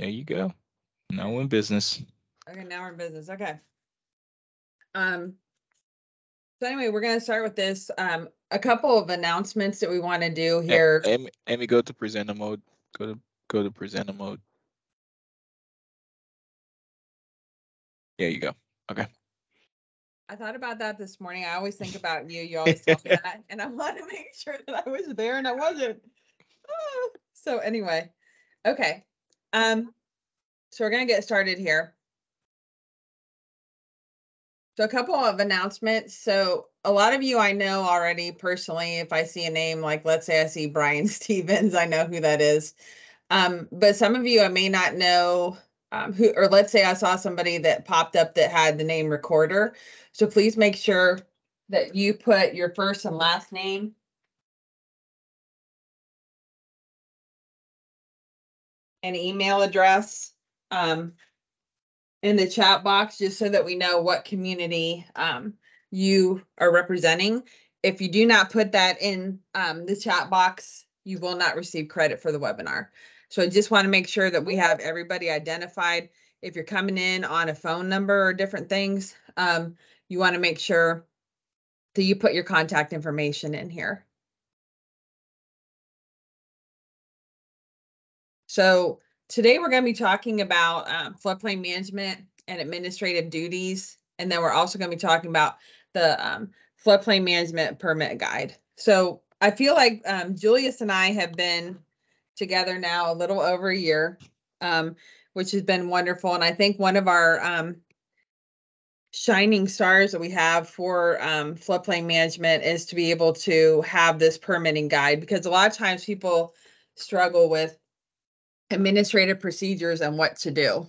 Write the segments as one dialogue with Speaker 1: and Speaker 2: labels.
Speaker 1: There you go. Now we're in business.
Speaker 2: Okay, now we're in business. Okay. Um. So anyway, we're gonna start with this. Um, a couple of announcements that we want to do here.
Speaker 1: Amy, Amy, go to presenter mode. Go to go to presenter mode. There you go. Okay.
Speaker 2: I thought about that this morning. I always think about you. You always tell me that, and I want to make sure that I was there and I wasn't. Ah, So anyway, okay. Um, so we're gonna get started here. So a couple of announcements. So a lot of you I know already personally. If I see a name like, let's say I see Brian Stevens, I know who that is. Um, but some of you I may not know um, who, or let's say I saw somebody that popped up that had the name Recorder. So please make sure that you put your first and last name. And email address um, in the chat box, just so that we know what community um, you are representing. If you do not put that in um, the chat box, you will not receive credit for the webinar. So I just want to make sure that we have everybody identified. If you're coming in on a phone number or different things, um, you want to make sure that you put your contact information in here. So today we're going to be talking about um, floodplain management and administrative duties. And then we're also going to be talking about the um, floodplain management permit guide. So I feel like um, Julius and I have been together now a little over a year, um, which has been wonderful. And I think one of our um, shining stars that we have for um, floodplain management is to be able to have this permitting guide because a lot of times people struggle with administrative procedures and what to do.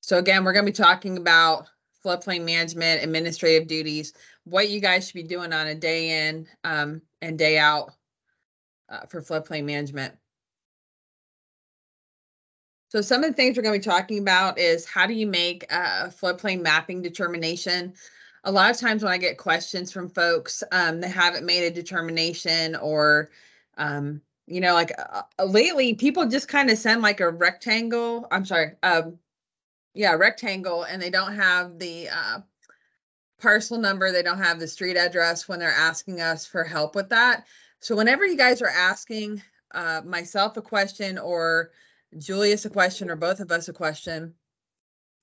Speaker 2: So again, we're going to be talking about floodplain management, administrative duties, what you guys should be doing on a day in um, and day out uh, for floodplain management. So some of the things we're going to be talking about is how do you make a floodplain mapping determination? A lot of times when I get questions from folks, um, they haven't made a determination or, um, you know, like uh, uh, lately people just kind of send like a rectangle. I'm sorry, um, yeah, rectangle, and they don't have the uh, parcel number. They don't have the street address when they're asking us for help with that. So whenever you guys are asking uh, myself a question or Julius a question or both of us a question,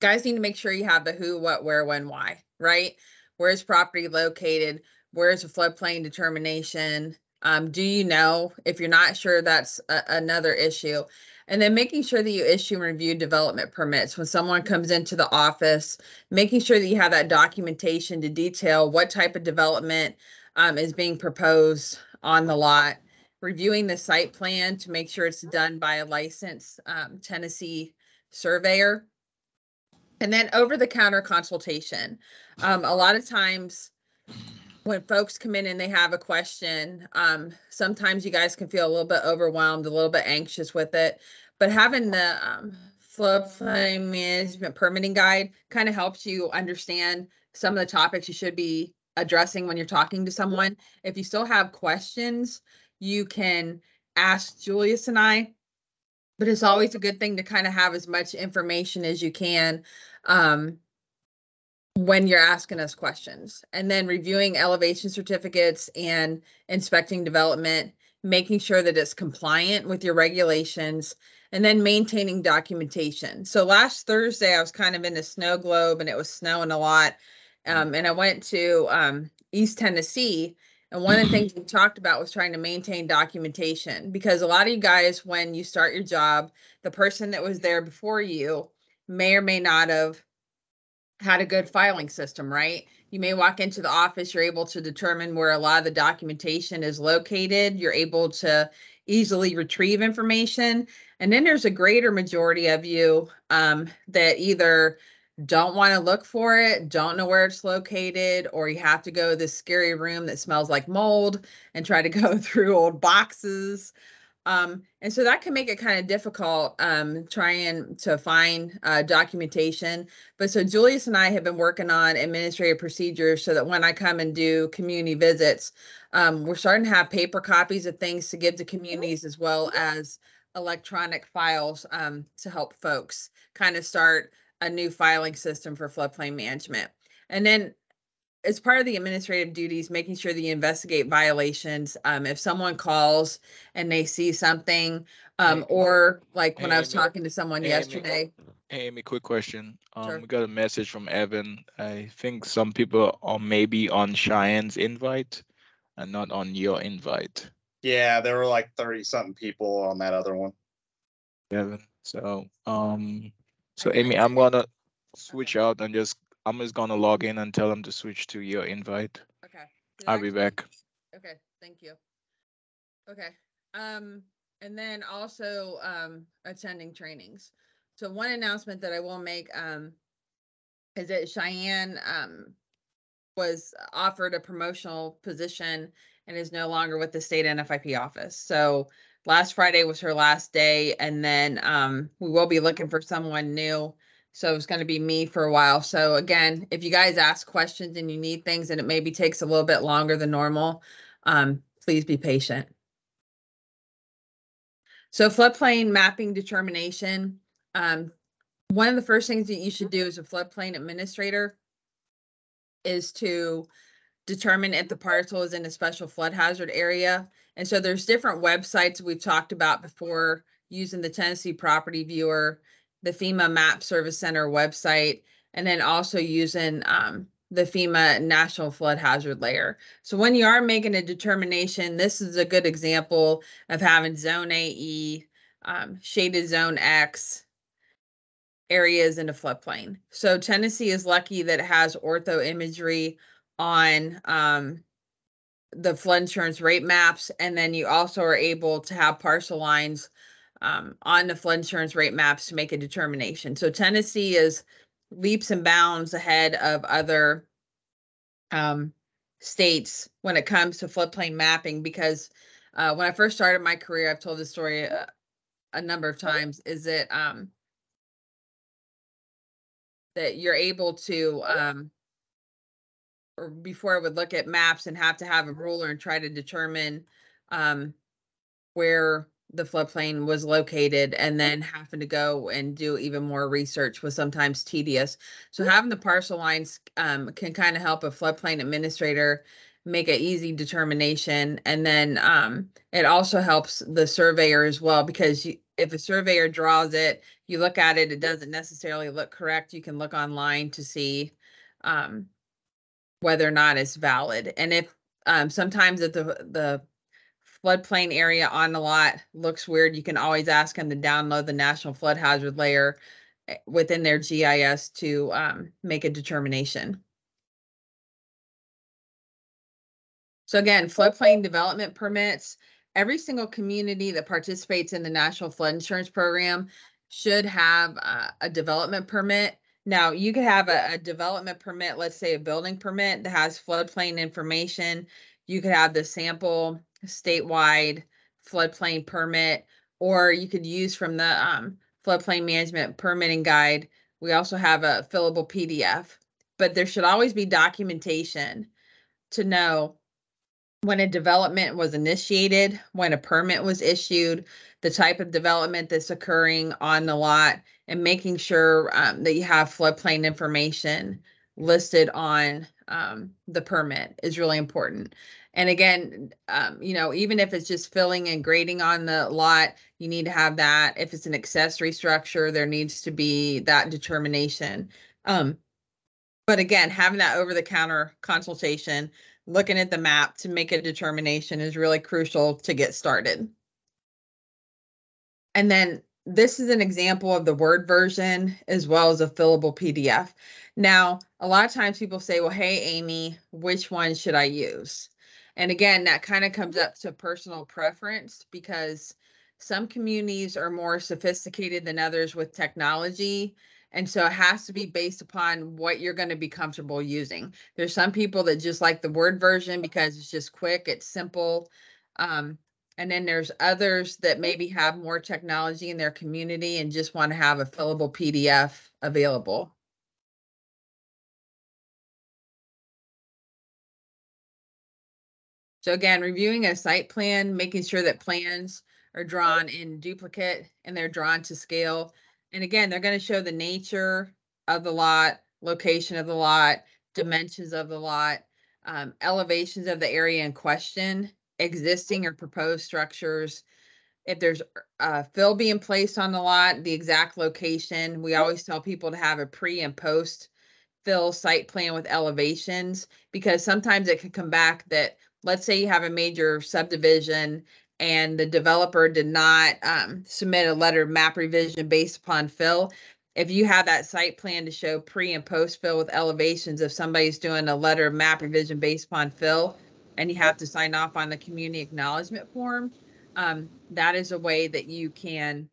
Speaker 2: guys need to make sure you have the who, what, where, when, why, right? Where is property located? Where is the floodplain determination? Um, do you know? If you're not sure, that's a- another issue. And then making sure that you issue and review development permits when someone comes into the office, making sure that you have that documentation to detail what type of development um, is being proposed on the lot, reviewing the site plan to make sure it's done by a licensed um, Tennessee surveyor. And then over the counter consultation. Um, a lot of times when folks come in and they have a question, um, sometimes you guys can feel a little bit overwhelmed, a little bit anxious with it. But having the um, floodplain management permitting guide kind of helps you understand some of the topics you should be addressing when you're talking to someone. If you still have questions, you can ask Julius and I. But it's always a good thing to kind of have as much information as you can um, when you're asking us questions. And then reviewing elevation certificates and inspecting development, making sure that it's compliant with your regulations, and then maintaining documentation. So last Thursday, I was kind of in a snow globe and it was snowing a lot. Um, and I went to um, East Tennessee. And one of the things we talked about was trying to maintain documentation because a lot of you guys, when you start your job, the person that was there before you may or may not have had a good filing system, right? You may walk into the office, you're able to determine where a lot of the documentation is located. You're able to easily retrieve information. And then there's a greater majority of you um, that either don't want to look for it, don't know where it's located, or you have to go to this scary room that smells like mold and try to go through old boxes. Um, and so that can make it kind of difficult um, trying to find uh, documentation. But so Julius and I have been working on administrative procedures so that when I come and do community visits, um, we're starting to have paper copies of things to give to communities as well as electronic files um, to help folks kind of start a new filing system for floodplain management. And then as part of the administrative duties, making sure that you investigate violations. Um, if someone calls and they see something, um,
Speaker 1: Hey,
Speaker 2: or like when I was talking to someone
Speaker 1: Hey, Amy.
Speaker 2: yesterday.
Speaker 1: Hey, Amy, quick question.
Speaker 2: Sure.
Speaker 1: Um, we got a message from Evan. I think some people are maybe on Cheyenne's invite and not on your invite,
Speaker 3: Yeah, there were like thirty something people on that other one.
Speaker 1: Evan. So, um, so Amy, I'm gonna switch out and just, I'm just gonna log in and tell them to switch to your invite.
Speaker 2: Okay.
Speaker 1: I'll be back.
Speaker 2: Okay, thank you. Okay, um, and then also, um, attending trainings. So one announcement that I will make, um, is that Cheyenne, um, was offered a promotional position and is no longer with the state NFIP office. So last Friday was her last day and then, um, we will be looking for someone new. So it's gonna be me for a while. So again, if you guys ask questions and you need things and it maybe takes a little bit longer than normal, um, please be patient. So floodplain mapping determination, um, one of the first things that you should do as a floodplain administrator is to determine if the parcel is in a special flood hazard area. And so there's different websites we've talked about before using the Tennessee Property Viewer, the FEMA Map Service Center website, and then also using um, the FEMA National Flood Hazard Layer. So when you are making a determination, this is a good example of having Zone AE, um, shaded Zone X, areas in a floodplain. So Tennessee is lucky that it has ortho imagery on um, the flood insurance rate maps, and then you also are able to have parcel lines um, on the flood insurance rate maps to make a determination. So Tennessee is leaps and bounds ahead of other um, states when it comes to floodplain mapping because uh, when I first started my career, I've told this story a, a number of times, is that um, that you're able to um, or before I would look at maps and have to have a ruler and try to determine um, where the floodplain was located and then having to go and do even more research was sometimes tedious. So having the parcel lines um, can kind of help a floodplain administrator make an easy determination. And then um, it also helps the surveyor as well because you, if a surveyor draws it, you look at it, it doesn't necessarily look correct. You can look online to see um, whether or not it's valid. And if um, sometimes if the the floodplain area on the lot looks weird, you can always ask them to download the National Flood Hazard Layer eh, within their GIS to um, make a determination. So again, floodplain development permits, every single community that participates in the National Flood Insurance Program should have uh, a development permit. Now, you could have a, a development permit, let's say a building permit that has floodplain information. You could have the sample statewide floodplain permit, or you could use from the um, floodplain management permitting guide. We also have a fillable PDF, but there should always be documentation to know when a development was initiated, when a permit was issued, the type of development that's occurring on the lot, and making sure um, that you have floodplain information listed on um, the permit is really important. And again, um, you know, even if it's just filling and grading on the lot, you need to have that. If it's an accessory structure, there needs to be that determination. Um, but again, having that over the counter consultation, looking at the map to make a determination is really crucial to get started. And then this is an example of the Word version as well as a fillable PDF. Now, a lot of times people say, well, hey, Amy, which one should I use? And again, that kind of comes up to personal preference because some communities are more sophisticated than others with technology. And so it has to be based upon what you're going to be comfortable using. There's some people that just like the Word version because it's just quick, it's simple. Um, and then there's others that maybe have more technology in their community and just want to have a fillable PDF available. So again, reviewing a site plan, making sure that plans are drawn in duplicate and they're drawn to scale. And again, they're going to show the nature of the lot, location of the lot, dimensions of the lot, um, elevations of the area in question, existing or proposed structures. If there's uh, fill being placed on the lot, the exact location. We always tell people to have a pre and post fill site plan with elevations because sometimes it can come back that let's say you have a major subdivision and the developer did not um, submit a letter of map revision based upon fill. If you have that site plan to show pre and post fill with elevations, if somebody's doing a letter of map revision based upon fill and you have to sign off on the community acknowledgement form, um, that is a way that you can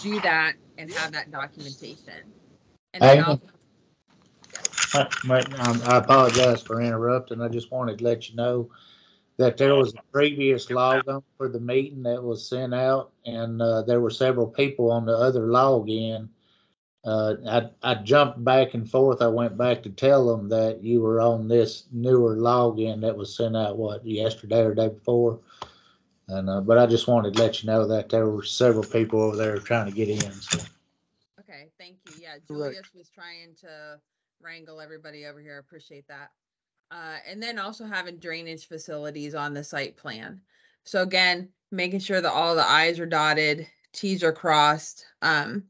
Speaker 2: do that and have that documentation. And then
Speaker 4: Hey,
Speaker 2: also-
Speaker 4: but, um, I apologize for interrupting. I just wanted to let you know that there was a previous login for the meeting that was sent out and, uh, there were several people on the other login. Uh, I, I jumped back and forth. I went back to tell them that you were on this newer login that was sent out, what, yesterday or day before? And, uh, but I just wanted to let you know that there were several people over there trying to get in, so.
Speaker 2: Okay, thank you. Yeah,
Speaker 1: Correct.
Speaker 2: Julius was trying to wrangle everybody over here. Appreciate that. Uh, and then also having drainage facilities on the site plan. So again, making sure that all the i's are dotted, t's are crossed, um,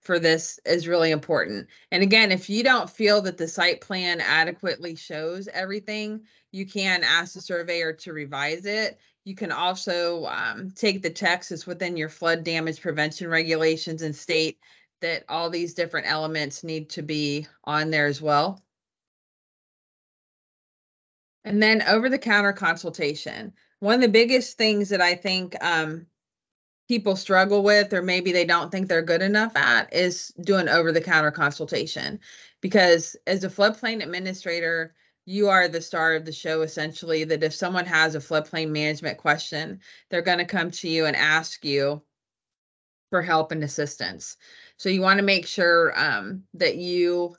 Speaker 2: for this is really important. And again, if you don't feel that the site plan adequately shows everything, you can ask the surveyor to revise it. You can also, um, take the text within your flood damage prevention regulations and state that all these different elements need to be on there as well. And then over the counter consultation, one of the biggest things that I think um people struggle with, or maybe they don't think they're good enough at, is doing over the counter consultation. Because as a floodplain administrator, you are the star of the show essentially, that if someone has a floodplain management question, they're gonna come to you and ask you for help and assistance. So you want to make sure um, that you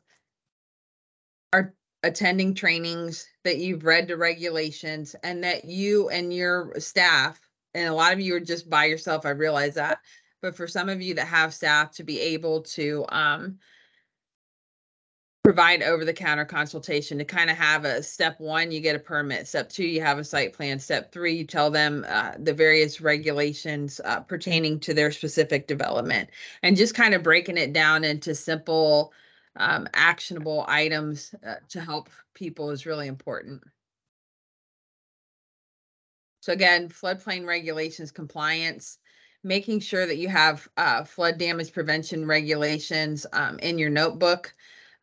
Speaker 2: are attending trainings, that you've read the regulations, and that you and your staff, and a lot of you are just by yourself, I realize that, but for some of you that have staff to be able to um, provide over the counter consultation to kind of have a step one, you get a permit. Step two, you have a site plan. Step three, you tell them uh, the various regulations uh, pertaining to their specific development and just kind of breaking it down into simple, um, actionable items uh, to help people is really important. So again, floodplain regulations compliance, making sure that you have uh, flood damage prevention regulations um, in your notebook.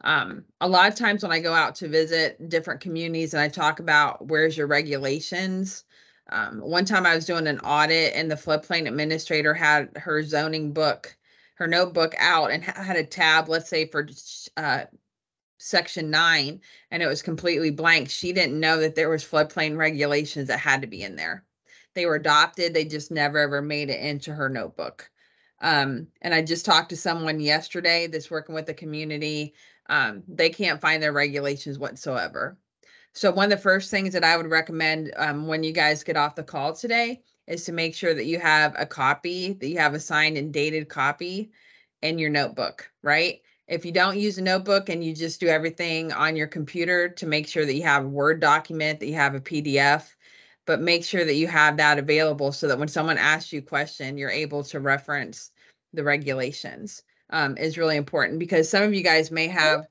Speaker 2: Um, a lot of times when I go out to visit different communities and I talk about where's your regulations. Um, one time I was doing an audit and the floodplain administrator had her zoning book, her notebook out and had a tab, let's say for uh, section nine, and it was completely blank. She didn't know that there was floodplain regulations that had to be in there. They were adopted. They just never ever made it into her notebook. Um, and I just talked to someone yesterday that's working with the community. Um, they can't find their regulations whatsoever. So one of the first things that I would recommend um, when you guys get off the call today is to make sure that you have a copy, that you have a signed and dated copy in your notebook, right? If you don't use a notebook and you just do everything on your computer to make sure that you have a Word document, that you have a PDF, but make sure that you have that available so that when someone asks you a question, you're able to reference the regulations um, is really important because some of you guys may have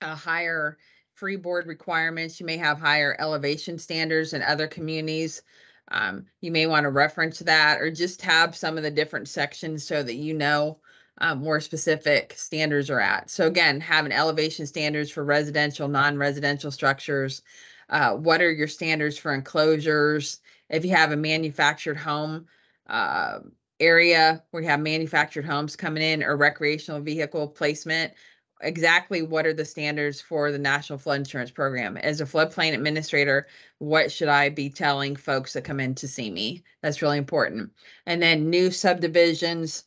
Speaker 2: a higher free board requirements. You may have higher elevation standards in other communities. Um, you may want to reference that or just tab some of the different sections so that you know um, more specific standards are at. So again, having elevation standards for residential, non-residential structures. Uh, what are your standards for enclosures? If you have a manufactured home, uh, area where you have manufactured homes coming in or recreational vehicle placement, exactly what are the standards for the National Flood Insurance Program? As a floodplain administrator, what should I be telling folks that come in to see me? That's really important. And then new subdivisions.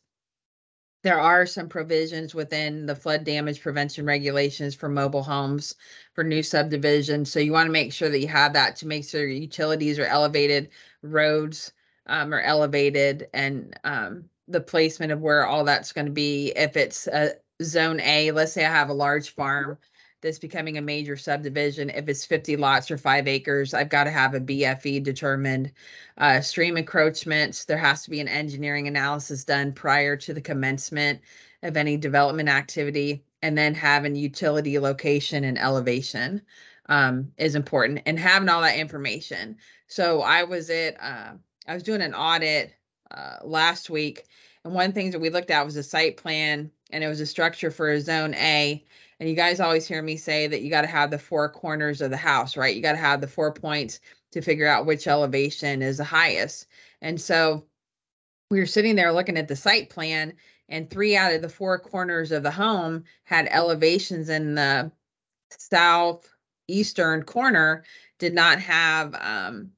Speaker 2: There are some provisions within the flood damage prevention regulations for mobile homes for new subdivisions. So you want to make sure that you have that to make sure your utilities are elevated, roads, um, or elevated and um, the placement of where all that's going to be. If it's a zone A, let's say I have a large farm that's becoming a major subdivision. If it's 50 lots or five acres, I've got to have a BFE determined. Uh, stream encroachments, there has to be an engineering analysis done prior to the commencement of any development activity. And then having utility location and elevation um, is important and having all that information. So I was at, uh, I was doing an audit uh, last week. And one of the things that we looked at was a site plan and it was a structure for a zone A. And you guys always hear me say that you got to have the four corners of the house, right? You got to have the four points to figure out which elevation is the highest. And so we were sitting there looking at the site plan, and three out of the four corners of the home had elevations in the southeastern corner did not have um,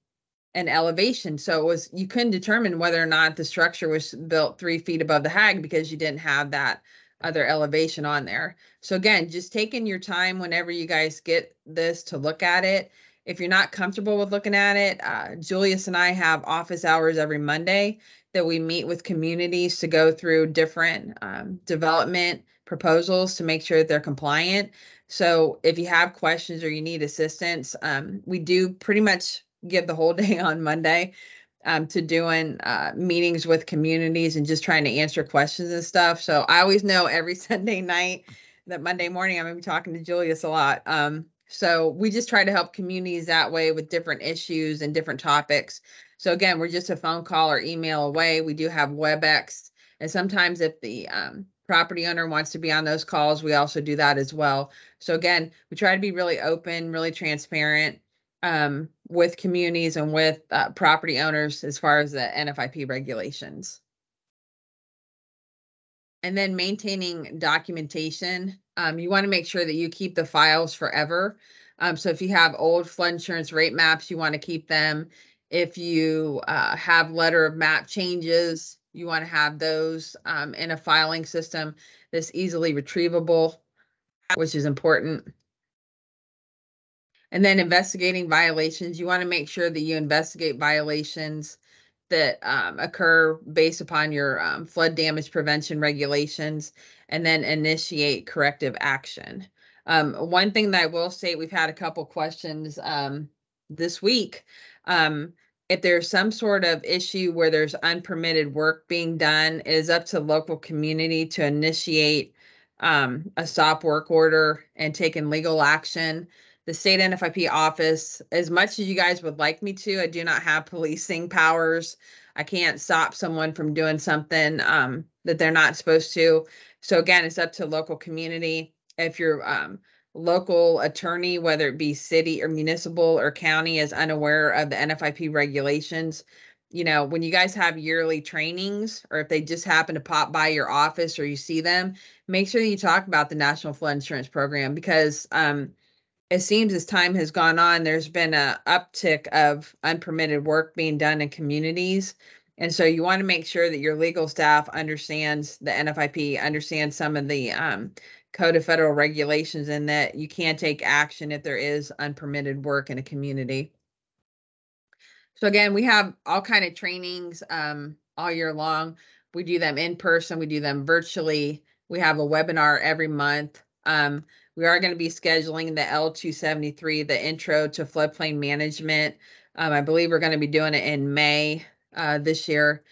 Speaker 2: an elevation. So it was you couldn't determine whether or not the structure was built three feet above the HAG because you didn't have that other elevation on there. So again, just taking your time whenever you guys get this to look at it. If you're not comfortable with looking at it, uh, Julius and I have office hours every Monday that we meet with communities to go through different um, development proposals to make sure that they're compliant. So if you have questions or you need assistance, um, we do pretty much give the whole day on Monday um, to doing uh, meetings with communities and just trying to answer questions and stuff. So I always know every Sunday night that Monday morning I'm going to be talking to Julius a lot. Um, so we just try to help communities that way with different issues and different topics. So again, we're just a phone call or email away. We do have WebEx, and sometimes if the um, property owner wants to be on those calls, we also do that as well. So again, we try to be really open, really transparent um, with communities and with uh, property owners as far as the NFIP regulations. And then maintaining documentation. Um, you want to make sure that you keep the files forever. Um, so if you have old flood insurance rate maps, you want to keep them. If you uh, have letter of map changes, you want to have those um, in a filing system that's easily retrievable, which is important. And then investigating violations, you want to make sure that you investigate violations that um, occur based upon your um, flood damage prevention regulations and then initiate corrective action. Um, one thing that I will say, we've had a couple questions um, this week. Um, if there's some sort of issue where there's unpermitted work being done, it is up to local community to initiate um, a stop work order and taking legal action the state NFIP office, as much as you guys would like me to, I do not have policing powers. I can't stop someone from doing something um, that they're not supposed to. So again, it's up to local community. If your um, local attorney, whether it be city or municipal or county, is unaware of the NFIP regulations, you know, when you guys have yearly trainings or if they just happen to pop by your office or you see them, make sure that you talk about the National Flood Insurance Program because um, it seems as time has gone on, there's been a uptick of unpermitted work being done in communities. And so you want to make sure that your legal staff understands the NFIP, understands some of the um, Code of Federal Regulations, and that you can take action if there is unpermitted work in a community. So again, we have all kind of trainings um, all year long. We do them in person, we do them virtually. We have a webinar every month. Um, we are going to be scheduling the L273, the Intro to Floodplain Management. Um, I believe we're going to be doing it in May uh, this year.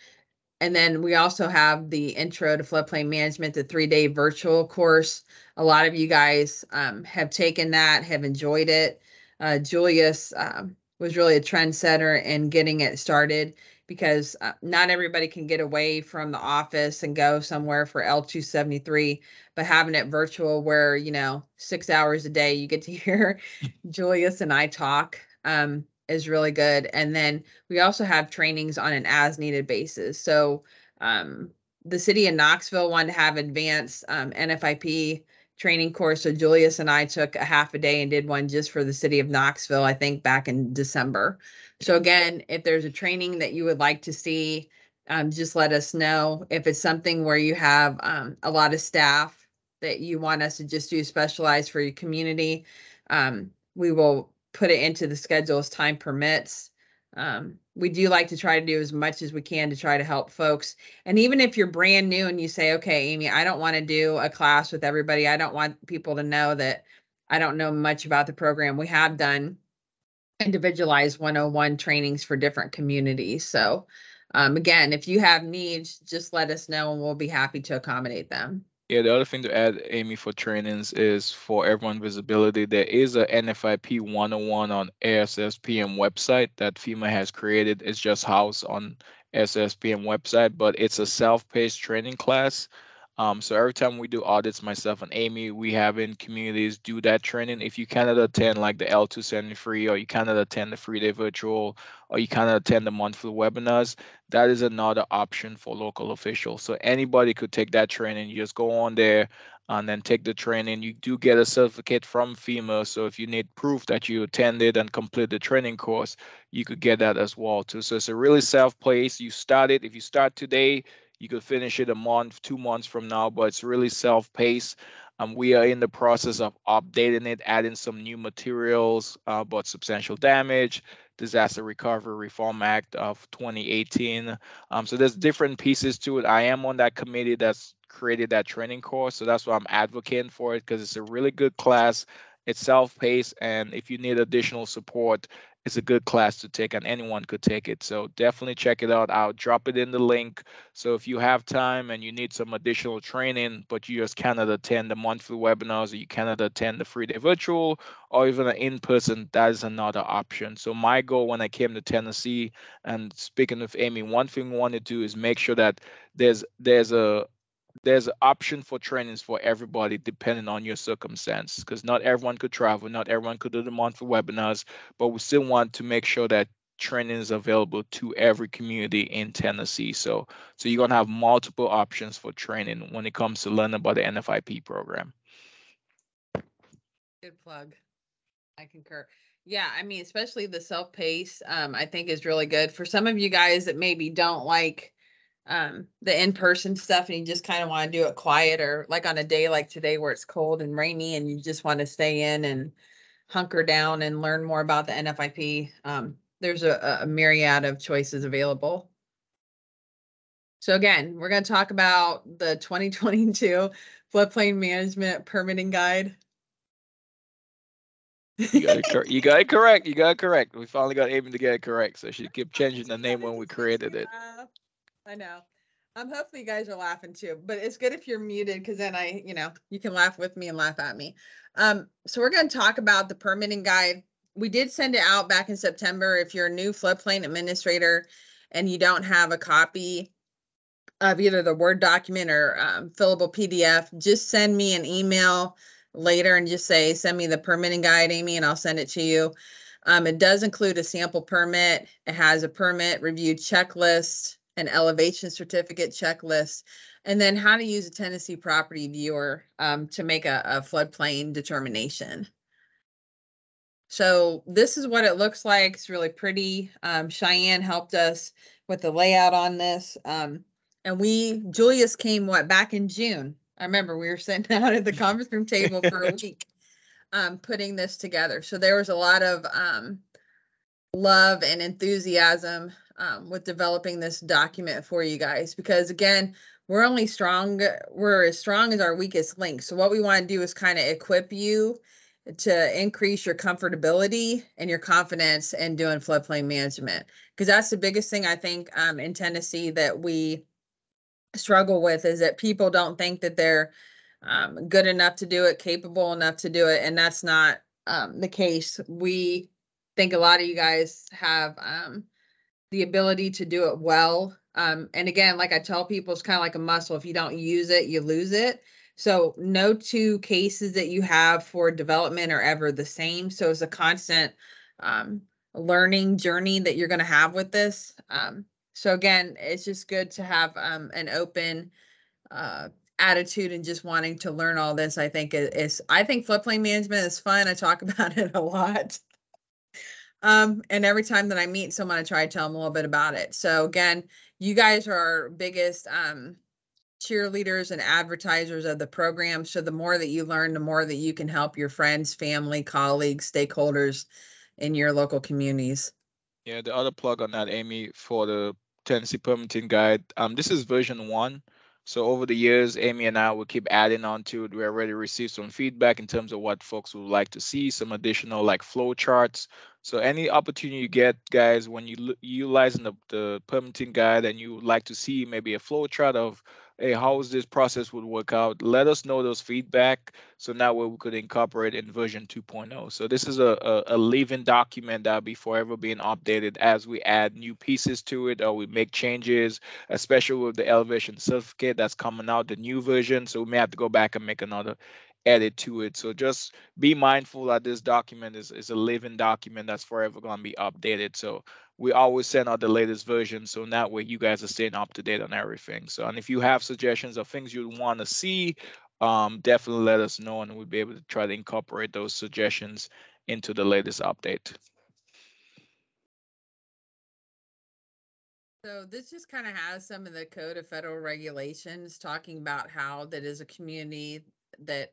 Speaker 2: And then we also have the Intro to Floodplain Management, the three day virtual course. A lot of you guys um, have taken that, have enjoyed it. Uh, Julius um, was really a trendsetter in getting it started because uh, not everybody can get away from the office and go somewhere for L273, but having it virtual where, you know, six hours a day you get to hear Julius and I talk um, is really good. And then we also have trainings on an as needed basis. So um, the city of Knoxville wanted to have advanced um, NFIP training course. So Julius and I took a half a day and did one just for the city of Knoxville, I think back in December. So again, if there's a training that you would like to see, um, just let us know. If it's something where you have um, a lot of staff that you want us to just do specialized for your community, um, we will put it into the schedule as time permits. um, we do like to try to do as much as we can to try to help folks. And even if you're brand new and you say, okay, Amy, I don't want to do a class with everybody. I don't want people to know that I don't know much about the program. We have done individualized 101 trainings for different communities. So um, again, if you have needs, just let us know and we'll be happy to accommodate them.
Speaker 1: Yeah, the other thing to add, Amy, for trainings is for everyone visibility. There is a NFIP 101 on ASFPM website that FEMA has created. It's just housed on SSPM website, but it's a self-paced training class um, so every time we do audits, myself and Amy, we have in communities do that training. If you cannot attend like the L273 or you cannot attend the three day virtual or you cannot attend the monthly webinars, that is another option for local officials. So anybody could take that training. You just go on there and then take the training. You do get a certificate from FEMA. So if you need proof that you attended and complete the training course, you could get that as well too. So it's a really self-paced. You start it. If you start today, you could finish it a month, two months from now, but it's really self-paced. Um, we are in the process of updating it, adding some new materials uh, about substantial damage, Disaster Recovery Reform Act of 2018. Um, so there's different pieces to it. I am on that committee that's created that training course, so that's why I'm advocating for it because it's a really good class. It's self-paced, and if you need additional support, it's a good class to take and anyone could take it. So definitely check it out. I'll drop it in the link. So if you have time and you need some additional training, but you just cannot attend the monthly webinars or you cannot attend the free day virtual or even an in-person, that is another option. So my goal when I came to Tennessee and speaking with Amy, one thing I wanted to do is make sure that there's there's a there's an option for trainings for everybody depending on your circumstance because not everyone could travel not everyone could do the monthly webinars but we still want to make sure that training is available to every community in tennessee so so you're going to have multiple options for training when it comes to learning about the nfip program
Speaker 2: Good plug. I concur. Yeah, I mean, especially the self-pace, um, I think is really good for some of you guys that maybe don't like um the in-person stuff and you just kind of want to do it quieter, like on a day like today where it's cold and rainy and you just want to stay in and hunker down and learn more about the NFIP. Um, there's a, a myriad of choices available. So again, we're going to talk about the 2022 floodplain management permitting guide.
Speaker 1: you got it, cor- you got it correct you got it correct we finally got amy to get it correct so she kept changing the name when we created it
Speaker 2: I know. Um, hopefully you guys are laughing too, but it's good if you're muted because then I, you know, you can laugh with me and laugh at me. Um, so we're going to talk about the permitting guide. We did send it out back in September. If you're a new floodplain administrator and you don't have a copy of either the Word document or um, fillable PDF, just send me an email later and just say, send me the permitting guide, Amy, and I'll send it to you. Um, it does include a sample permit. It has a permit review checklist, an elevation certificate checklist, and then how to use a Tennessee property viewer um, to make a, a floodplain determination. So this is what it looks like. It's really pretty. Um, Cheyenne helped us with the layout on this. Um, and we, Julius came what, back in June? I remember we were sitting out at the conference room table for a week, um, putting this together. So there was a lot of, um, love and enthusiasm um, with developing this document for you guys because again we're only strong we're as strong as our weakest link. So what we want to do is kind of equip you to increase your comfortability and your confidence in doing floodplain management because that's the biggest thing i think um, in tennessee that we struggle with is that people don't think that they're um, good enough to do it capable enough to do it and that's not um, the case. We think a lot of you guys have um, the ability to do it well. Um, and again, like I tell people, it's kind of like a muscle. If you don't use it, you lose it. So no two cases that you have for development are ever the same. So it's a constant um, learning journey that you're going to have with this. Um, so again, it's just good to have um, an open uh, attitude and just wanting to learn all this. I think is, is I think floodplain management is fun. I talk about it a lot. Um, and every time that I meet someone, I try to tell them a little bit about it. So again, you guys are our biggest um, cheerleaders and advertisers of the program. So the more that you learn, the more that you can help your friends, family, colleagues, stakeholders in your local communities.
Speaker 1: Yeah, the other plug on that, Amy, for the Tennessee permitting guide. Um, this is version one. So over the years, Amy and I will keep adding on to it. We already received some feedback in terms of what folks would like to see, some additional like flow charts. So any opportunity you get, guys, when you l- utilizing the, the permitting guide and you would like to see maybe a flow chart of hey, how is this process would work out? Let us know those feedback. So now we could incorporate in version 2.0. So this is a, a, a living document that'll be forever being updated as we add new pieces to it or we make changes, especially with the elevation certificate that's coming out, the new version. So we may have to go back and make another edit to it. So just be mindful that this document is, is a living document that's forever going to be updated. So we always send out the latest version. So that way you guys are staying up to date on everything. So, and if you have suggestions of things you'd want to see, um, definitely let us know and we'll be able to try to incorporate those suggestions into the latest update.
Speaker 2: So this just kind of has some of the code of federal regulations talking about how that is a community that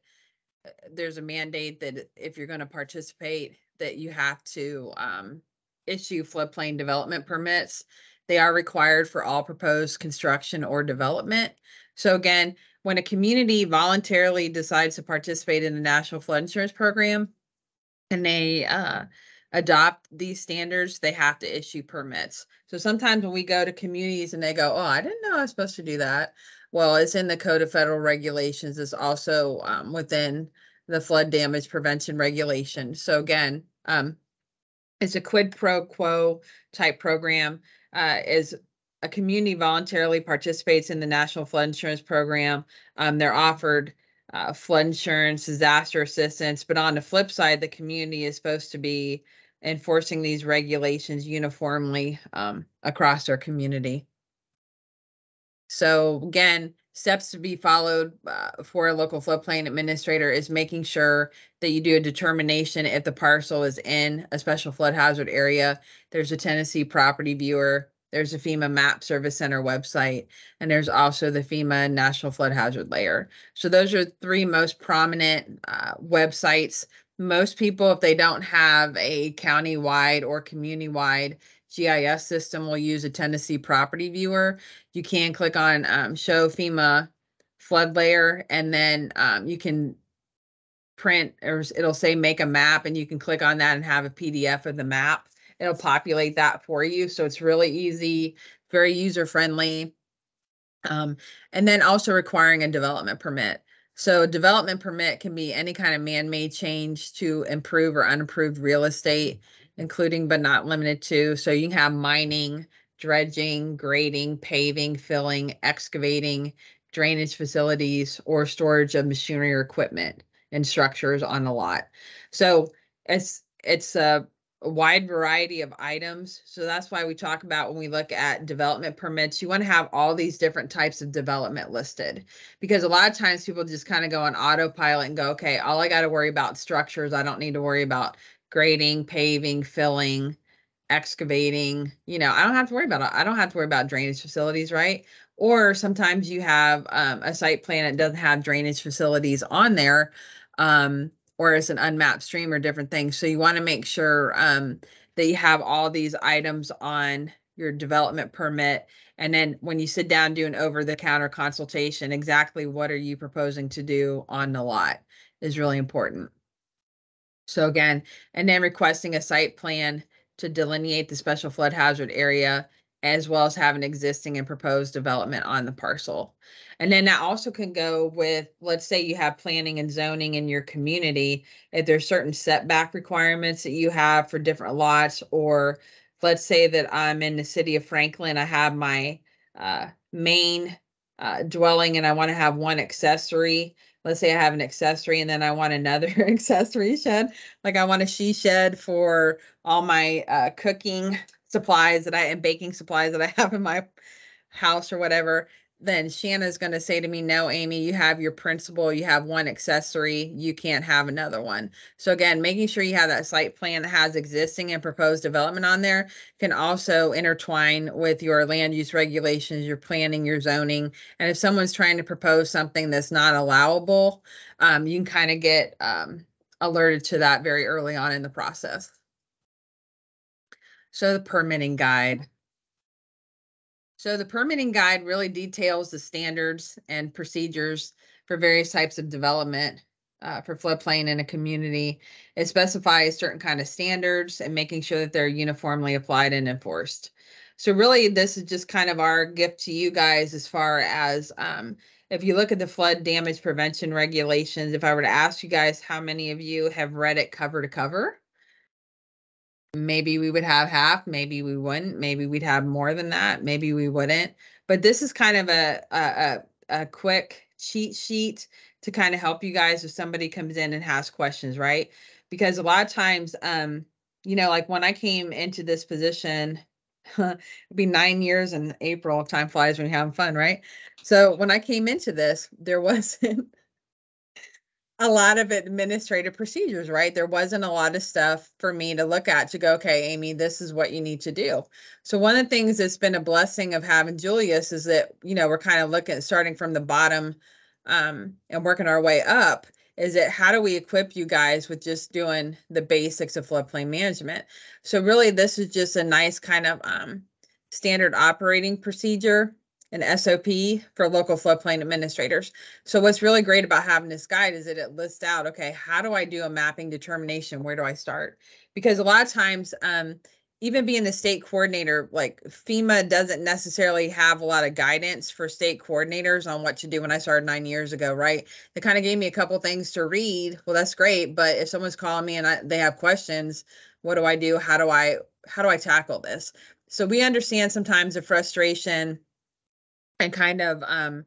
Speaker 2: there's a mandate that if you're going to participate, that you have to um, issue floodplain development permits. They are required for all proposed construction or development. So again, when a community voluntarily decides to participate in the National Flood Insurance Program and they uh, adopt these standards, they have to issue permits. So sometimes when we go to communities and they go, oh, I didn't know I was supposed to do that. Well, it's in the Code of Federal Regulations. It's also um, within the flood damage prevention regulation. So again, um, it's a quid pro quo type program. Uh, is a community voluntarily participates in the National Flood Insurance Program. Um, they're offered uh, flood insurance, disaster assistance, but on the flip side, the community is supposed to be enforcing these regulations uniformly um, across their community. So again, steps to be followed uh, for a local floodplain administrator is making sure that you do a determination if the parcel is in a special flood hazard area. There's a Tennessee property viewer. There's a FEMA map service center website, and there's also the FEMA national flood hazard layer. So those are three most prominent uh, websites. Most people, if they don't have a county-wide or community-wide GIS system will use a Tennessee property viewer. You can click on um, show FEMA flood layer and then um, you can print or it'll say make a map and you can click on that and have a PDF of the map. It'll populate that for you. So it's really easy, very user friendly. Um, and then also requiring a development permit. So development permit can be any kind of man-made change to improve or unapproved real estate including but not limited to. So you can have mining, dredging, grading, paving, filling, excavating, drainage facilities, or storage of machinery or equipment and structures on the lot. So it's it's a, wide variety of items. So that's why we talk about when we look at development permits, you want to have all these different types of development listed because a lot of times people just kind of go on autopilot and go, okay, all I got to worry about structures. I don't need to worry about grading, paving, filling, excavating. You know, I don't have to worry about it. I don't have to worry about drainage facilities, right? Or sometimes you have um, a site plan that doesn't have drainage facilities on there, um, or it's an unmapped stream or different things. So you want to make sure um, that you have all these items on your development permit. And then when you sit down, do an over the counter consultation, exactly what are you proposing to do on the lot is really important. So again, and then requesting a site plan to delineate the special flood hazard area as well as have an existing and proposed development on the parcel. And then that also can go with, let's say you have planning and zoning in your community, if there's certain setback requirements that you have for different lots, or let's say that I'm in the city of Franklin, I have my uh, main uh, dwelling and I want to have one accessory let's say I have an accessory and then I want another accessory shed, like I want a she shed for all my uh, cooking supplies that I and baking supplies that I have in my house or whatever then Shanna's going to say to me, no, Amy, you have your principal, you have one accessory, you can't have another one. So again, making sure you have that site plan that has existing and proposed development on there can also intertwine with your land use regulations, your planning, your zoning. And if someone's trying to propose something that's not allowable, um, you can kind of get um, alerted to that very early on in the process. So the permitting guide. So the permitting guide really details the standards and procedures for various types of development uh, for floodplain in a community. It specifies certain kind of standards and making sure that they're uniformly applied and enforced. So really, this is just kind of our gift to you guys as far as um, if you look at the flood damage prevention regulations, if I were to ask you guys how many of you have read it cover to cover, maybe we would have half, maybe we wouldn't, maybe we'd have more than that, maybe we wouldn't. But this is kind of a a, a, quick cheat sheet to kind of help you guys if somebody comes in and has questions, right? Because a lot of times, um, you know, like when I came into this position, it'll be nine years in April. Time flies when you're having fun, right? So when I came into this, there wasn't a lot of administrative procedures, right? There wasn't a lot of stuff for me to look at to go, okay, Amy, this is what you need to do. So one of the things that's been a blessing of having Julius is that, you know, we're kind of looking starting from the bottom um, and working our way up is that how do we equip you guys with just doing the basics of floodplain management? So really this is just a nice kind of um, standard operating procedure an SOP for local floodplain administrators. So what's really great about having this guide is that it lists out, okay, how do I do a mapping determination? Where do I start? Because a lot of times, um, even being the state coordinator, like FEMA doesn't necessarily have a lot of guidance for state coordinators on what to do when I started nine years ago, right? They kind of gave me a couple things to read. Well, that's great. But if someone's calling me and I, they have questions, what do I do? How do I, how do I tackle this? So we understand sometimes the frustration and kind of um,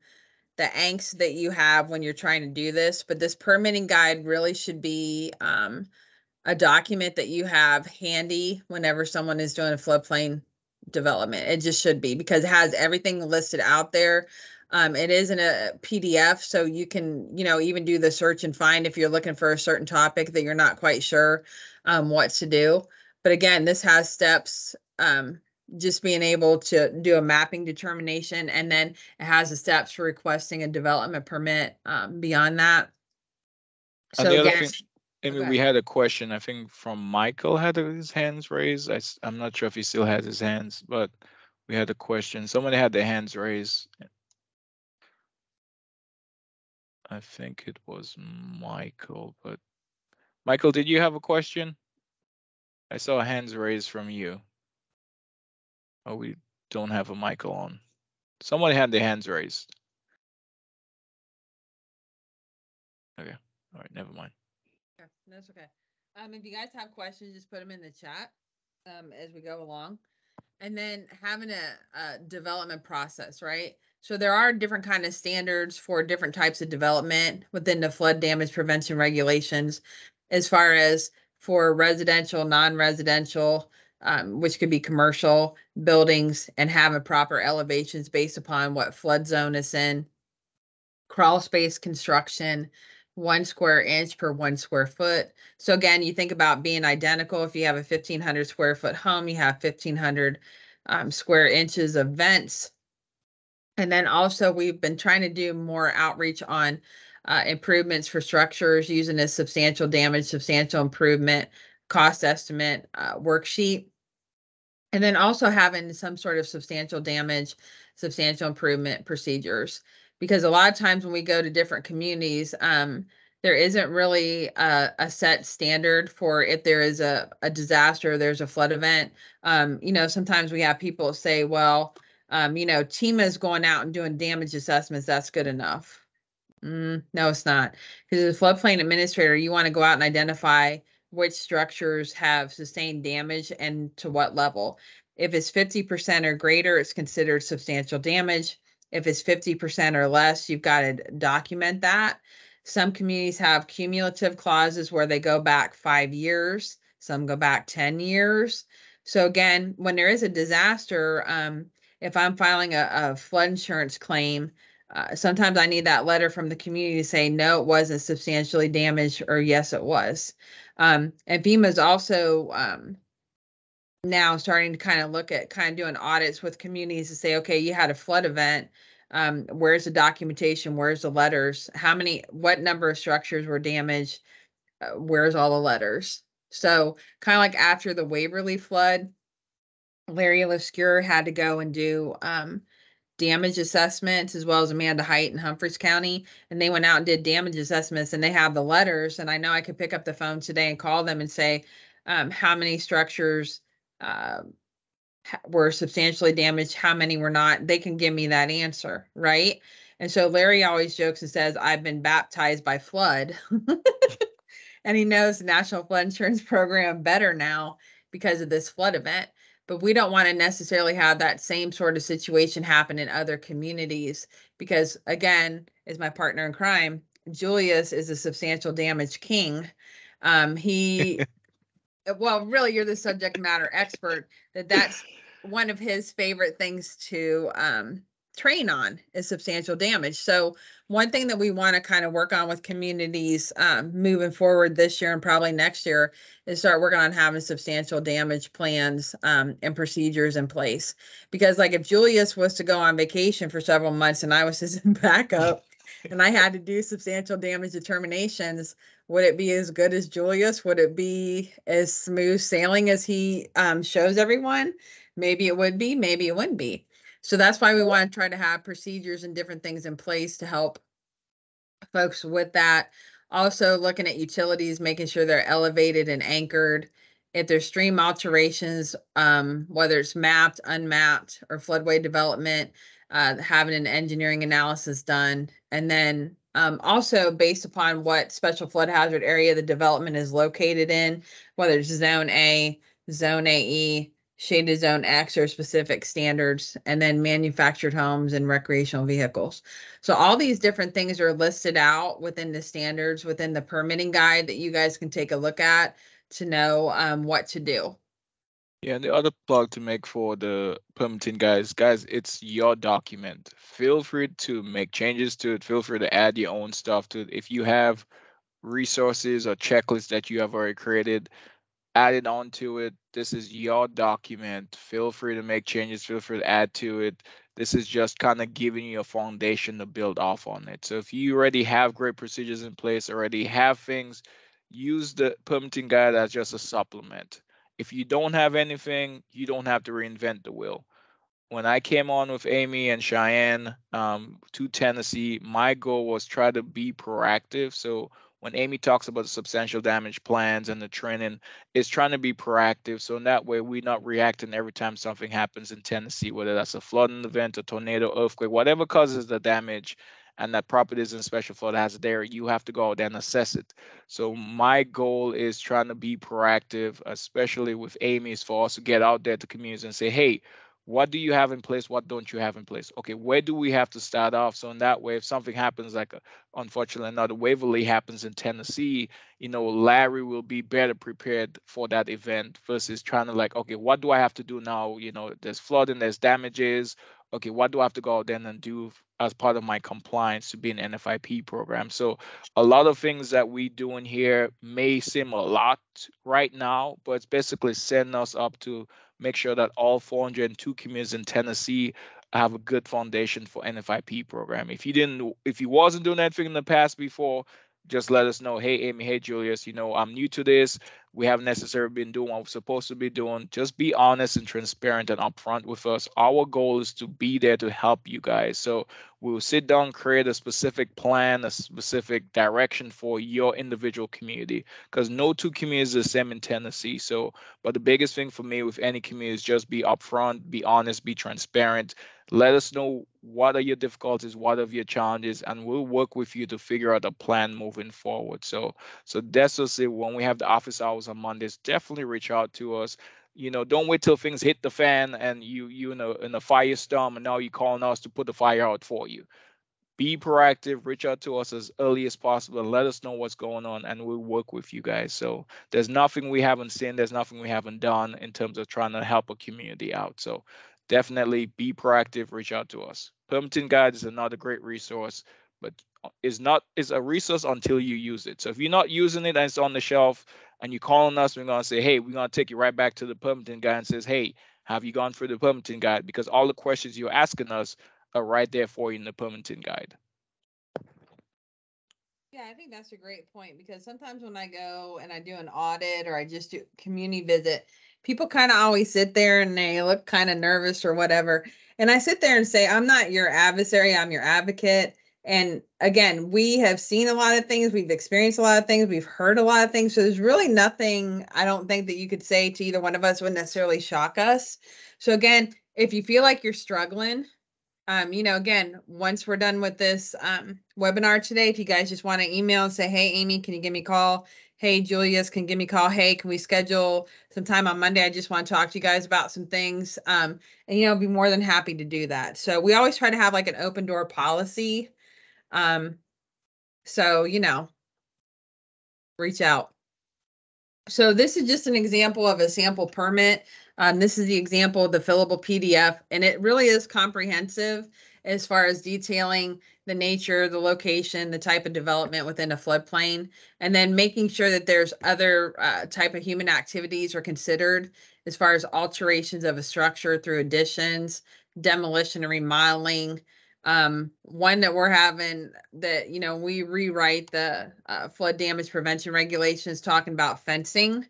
Speaker 2: the angst that you have when you're trying to do this. But this permitting guide really should be um, a document that you have handy whenever someone is doing a floodplain development. It just should be because it has everything listed out there. Um, it is in a PDF, so you can, you know, even do the search and find if you're looking for a certain topic that you're not quite sure um, what to do. But again, this has steps, um, just being able to do a mapping determination, and then it has the steps for requesting a development permit um, beyond that.
Speaker 1: And
Speaker 2: So
Speaker 1: the other
Speaker 2: again,
Speaker 1: thing,
Speaker 2: okay.
Speaker 1: we had a question, I think from Michael had his hands raised. I, am not sure if he still has his hands, but we had a question. Somebody had their hands raised. I think it was Michael, but Michael, did you have a question? I saw hands raised from you. Oh, we don't have a mic on. Someone had their hands raised. Okay, all right, never mind.
Speaker 2: Okay, That's okay. Um, if you guys have questions, just put them in the chat, um, as we go along. And then having a, a development process, right? So there are different kind of standards for different types of development within the flood damage prevention regulations. As far as for residential, non-residential, um, which could be commercial buildings and have a proper elevations based upon what flood zone is in. Crawl space construction, one square inch per one square foot. So again, you think about being identical. If you have a fifteen hundred square foot home, you have fifteen hundred um, square inches of vents. And then also, we've been trying to do more outreach on uh, improvements for structures using a substantial damage, substantial improvement, cost estimate uh, worksheet. And then also having some sort of substantial damage, substantial improvement procedures because a lot of times when we go to different communities, um, there isn't really a, a, set standard for if there is a, a disaster, there's a flood event. Um, you know, sometimes we have people say, well, um, you know, TEMA is going out and doing damage assessments. That's good enough. Mm, no, it's not. Because as a floodplain administrator, you want to go out and identify which structures have sustained damage and to what level. If it's 50% or greater, it's considered substantial damage. If it's 50% or less, you've got to document that. Some communities have cumulative clauses where they go back five years, some go back 10 years. So, again, when there is a disaster, um, if I'm filing a, a flood insurance claim, uh, sometimes I need that letter from the community to say, no, it wasn't substantially damaged, or yes, it was. Um, and FEMA is also um, now starting to kind of look at kind of doing audits with communities to say, okay, you had a flood event. Um, where's the documentation? Where's the letters? How many, what number of structures were damaged? Uh, where's all the letters? So kind of like after the Waverly flood, Larry Lescure had to go and do um, damage assessments as well as Amanda Height in Humphreys County. And they went out and did damage assessments and they have the letters. And I know I could pick up the phone today and call them and say, um, how many structures uh, were substantially damaged, how many were not. They can give me that answer, right? And so Larry always jokes and says, I've been baptized by flood. and he knows the National Flood Insurance Program better now because of this flood event. But we don't want to necessarily have that same sort of situation happen in other communities because, again, as my partner in crime, Julius is a substantial damage king. Um, he, well, really, you're the subject matter expert. That that's one of his favorite things to um, train on is substantial damage. So one thing that we want to kind of work on with communities um, moving forward this year and probably next year is start working on having substantial damage plans um, and procedures in place. Because like if Julius was to go on vacation for several months and I was his backup and I had to do substantial damage determinations, would it be as good as Julius? Would it be as smooth sailing as he um, shows everyone? Maybe it would be, maybe it wouldn't be. So that's why we want to try to have procedures and different things in place to help folks with that. Also looking at utilities, making sure they're elevated and anchored. If there's stream alterations, um, whether it's mapped, unmapped, or floodway development, uh, having an engineering analysis done. And then um, also based upon what special flood hazard area the development is located in, whether it's zone A, zone AE, shaded zone X or specific standards, and then manufactured homes and recreational vehicles. So all these different things are listed out within the standards, within the permitting guide that you guys can take a look at to know um, what to do.
Speaker 1: Yeah, and the other plug to make for the permitting guys, guys, it's your document. Feel free to make changes to it. Feel free to add your own stuff to it. If you have resources or checklists that you have already created, add on to it. This is your document. Feel free to make changes. Feel free to add to it. This is just kind of giving you a foundation to build off on it. So if you already have great procedures in place, already have things, use the permitting guide as just a supplement. If you don't have anything, you don't have to reinvent the wheel. When I came on with Amy and Cheyenne um, to Tennessee, my goal was try to be proactive. So when Amy talks about the substantial damage plans and the training, is trying to be proactive. So in that way, we're not reacting every time something happens in Tennessee, whether that's a flooding event, a tornado, earthquake, whatever causes the damage, and that property is in special flood hazard area, you have to go out there and assess it. So my goal is trying to be proactive, especially with Amy's for us to get out there to communities and say, hey, what do you have in place what don't you have in place? Okay where do we have to start off? So in that way if something happens like a, unfortunately another waverly happens in tennessee you know larry will be better prepared for that event versus trying to like okay what do i have to do now? You know there's flooding there's damages. Okay what do i have to go out then and do as part of my compliance to be an nfip program? So a lot of things that we do in here may seem a lot right now but it's basically setting us up to make sure that all 402 communities in Tennessee have a good foundation for NFIP program. If you didn't, if you wasn't doing anything in the past before, just let us know. Hey, Amy. Hey, Julius. You know, I'm new to this. We haven't necessarily been doing what we're supposed to be doing. Just be honest and transparent and upfront with us. Our goal is to be there to help you guys. So we'll sit down, create a specific plan, a specific direction for your individual community. Because no two communities are the same in Tennessee. So, but the biggest thing for me with any community is just be upfront, be honest, be transparent, let us know what are your difficulties what are your challenges and we'll work with you to figure out a plan moving forward. So so that's just it. When we have the office hours on mondays definitely reach out to us. You know don't wait till things hit the fan and you you know in a firestorm and now you're calling us to put the fire out for you. Be proactive reach out to us as early as possible and let us know what's going on and we'll work with you guys. So there's nothing we haven't seen there's nothing we haven't done in terms of trying to help a community out. So definitely be proactive, reach out to us. Permitting Guide is another great resource, but uh, is not is a resource until you use it. So if you're not using it and it's on the shelf and you're calling us, we're gonna say, hey, we're gonna take you right back to the permitting guide and says, hey, have you gone through the permitting guide? Because all the questions you're asking us are right there for you in the permitting guide.
Speaker 2: Yeah, I think that's a great point because sometimes when I go and I do an audit or I just do community visit, people kind of always sit there and they look kind of nervous or whatever. And I sit there and say, I'm not your adversary, I'm your advocate. And again, we have seen a lot of things, we've experienced a lot of things, we've heard a lot of things. So there's really nothing I don't think that you could say to either one of us would necessarily shock us. So again, if you feel like you're struggling, um, you know, again, once we're done with this um, webinar today, if you guys just want to email and say, hey, Amy, can you give me a call? Hey, Julius, can give me a call? Hey, can we schedule some time on Monday? I just want to talk to you guys about some things. Um, and, you know, be more than happy to do that. So we always try to have like an open door policy. Um, so, you know, reach out. So this is just an example of a sample permit. Um, this is the example of the fillable PDF, and it really is comprehensive as far as detailing the nature, the location, the type of development within a floodplain, and then making sure that there's other uh, type of human activities are considered as far as alterations of a structure through additions, demolition and remodeling. Um, one that we're having that, you know, we rewrite the uh, flood damage prevention regulations talking about fencing.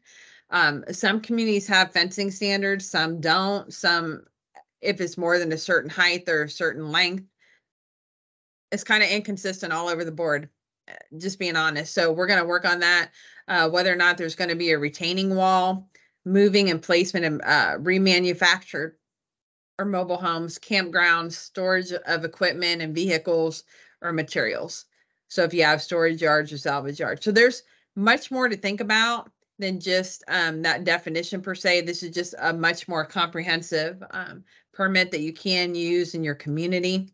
Speaker 2: Um, some communities have fencing standards, some don't. Some, if it's more than a certain height or a certain length, it's kind of inconsistent all over the board. uh, Just being honest. So we're going to work on that. Uh, whether or not there's going to be a retaining wall, moving and placement of uh, remanufactured or mobile homes, campgrounds, storage of equipment and vehicles or materials. So if you have storage yards or salvage yards, so there's much more to think about than just um, that definition per se. This is just a much more comprehensive um, permit that you can use in your community.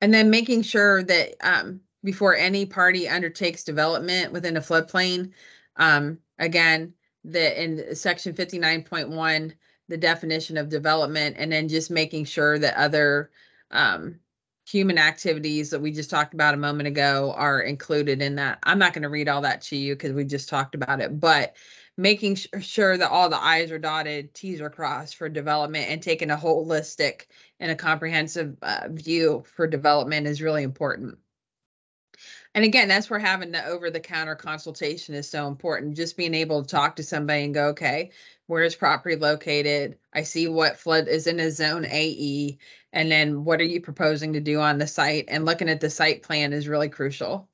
Speaker 2: And then making sure that um, before any party undertakes development within a floodplain, um, again, that in section fifty-nine point one, the definition of development, and then just making sure that other um, human activities that we just talked about a moment ago are included in that. I'm not going to read all that to you because we just talked about it, but making su- sure that all the I's are dotted, T's are crossed for development and taking a holistic and a comprehensive uh, view for development is really important. And again, that's where having the over the counter consultation is so important. Just being able to talk to somebody and go, okay, where is property located? I see what flood is in a zone AE. And then what are you proposing to do on the site? And looking at the site plan is really crucial.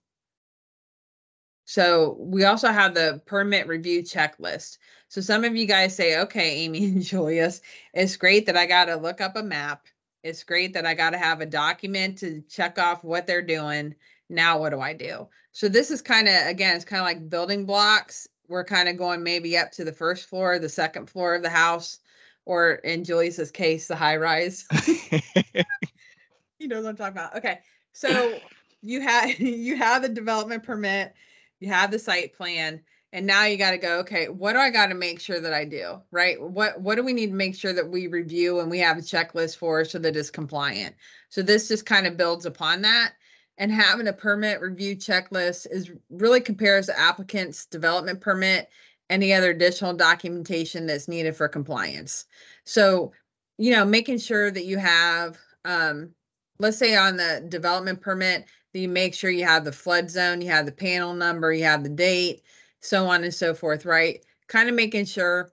Speaker 2: So we also have the permit review checklist. So some of you guys say, okay, Amy and Julius, it's great that I got to look up a map. It's great that I got to have a document to check off what they're doing. Now what do I do? So this is kind of, again, it's kind of like building blocks. We're kind of going maybe up to the first floor, the second floor of the house, or in Julius's case, the high rise. you know what I'm talking about. Okay. So you have you have the development permit, you have the site plan, and now you got to go, okay, what do I got to make sure that I do? Right? What what do we need to make sure that we review and we have a checklist for so that it's compliant? So this just kind of builds upon that. And having a permit review checklist is really compares the applicant's development permit any other additional documentation that's needed for compliance. So, you know, making sure that you have, um, let's say on the development permit, that you make sure you have the flood zone, you have the panel number, you have the date, so on and so forth, right? Kind of making sure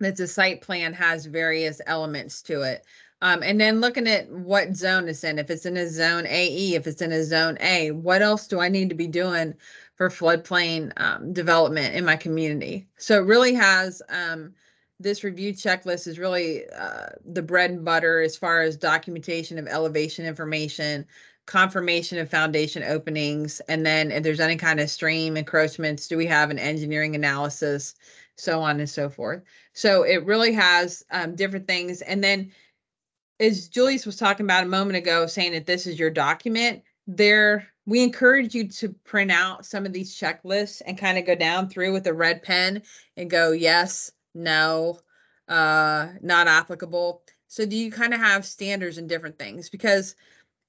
Speaker 2: that the site plan has various elements to it. Um, and then looking at what zone it's in, if it's in a zone AE, if it's in a zone A, what else do I need to be doing for floodplain um, development in my community? So it really has um, this review checklist is really uh, the bread and butter as far as documentation of elevation information, confirmation of foundation openings, and then if there's any kind of stream encroachments, do we have an engineering analysis, so on and so forth. So it really has um, different things. And then as Julius was talking about a moment ago, saying that this is your document, there we encourage you to print out some of these checklists and kind of go down through with a red pen and go yes, no, uh, not applicable. So do you kind of have standards and different things? Because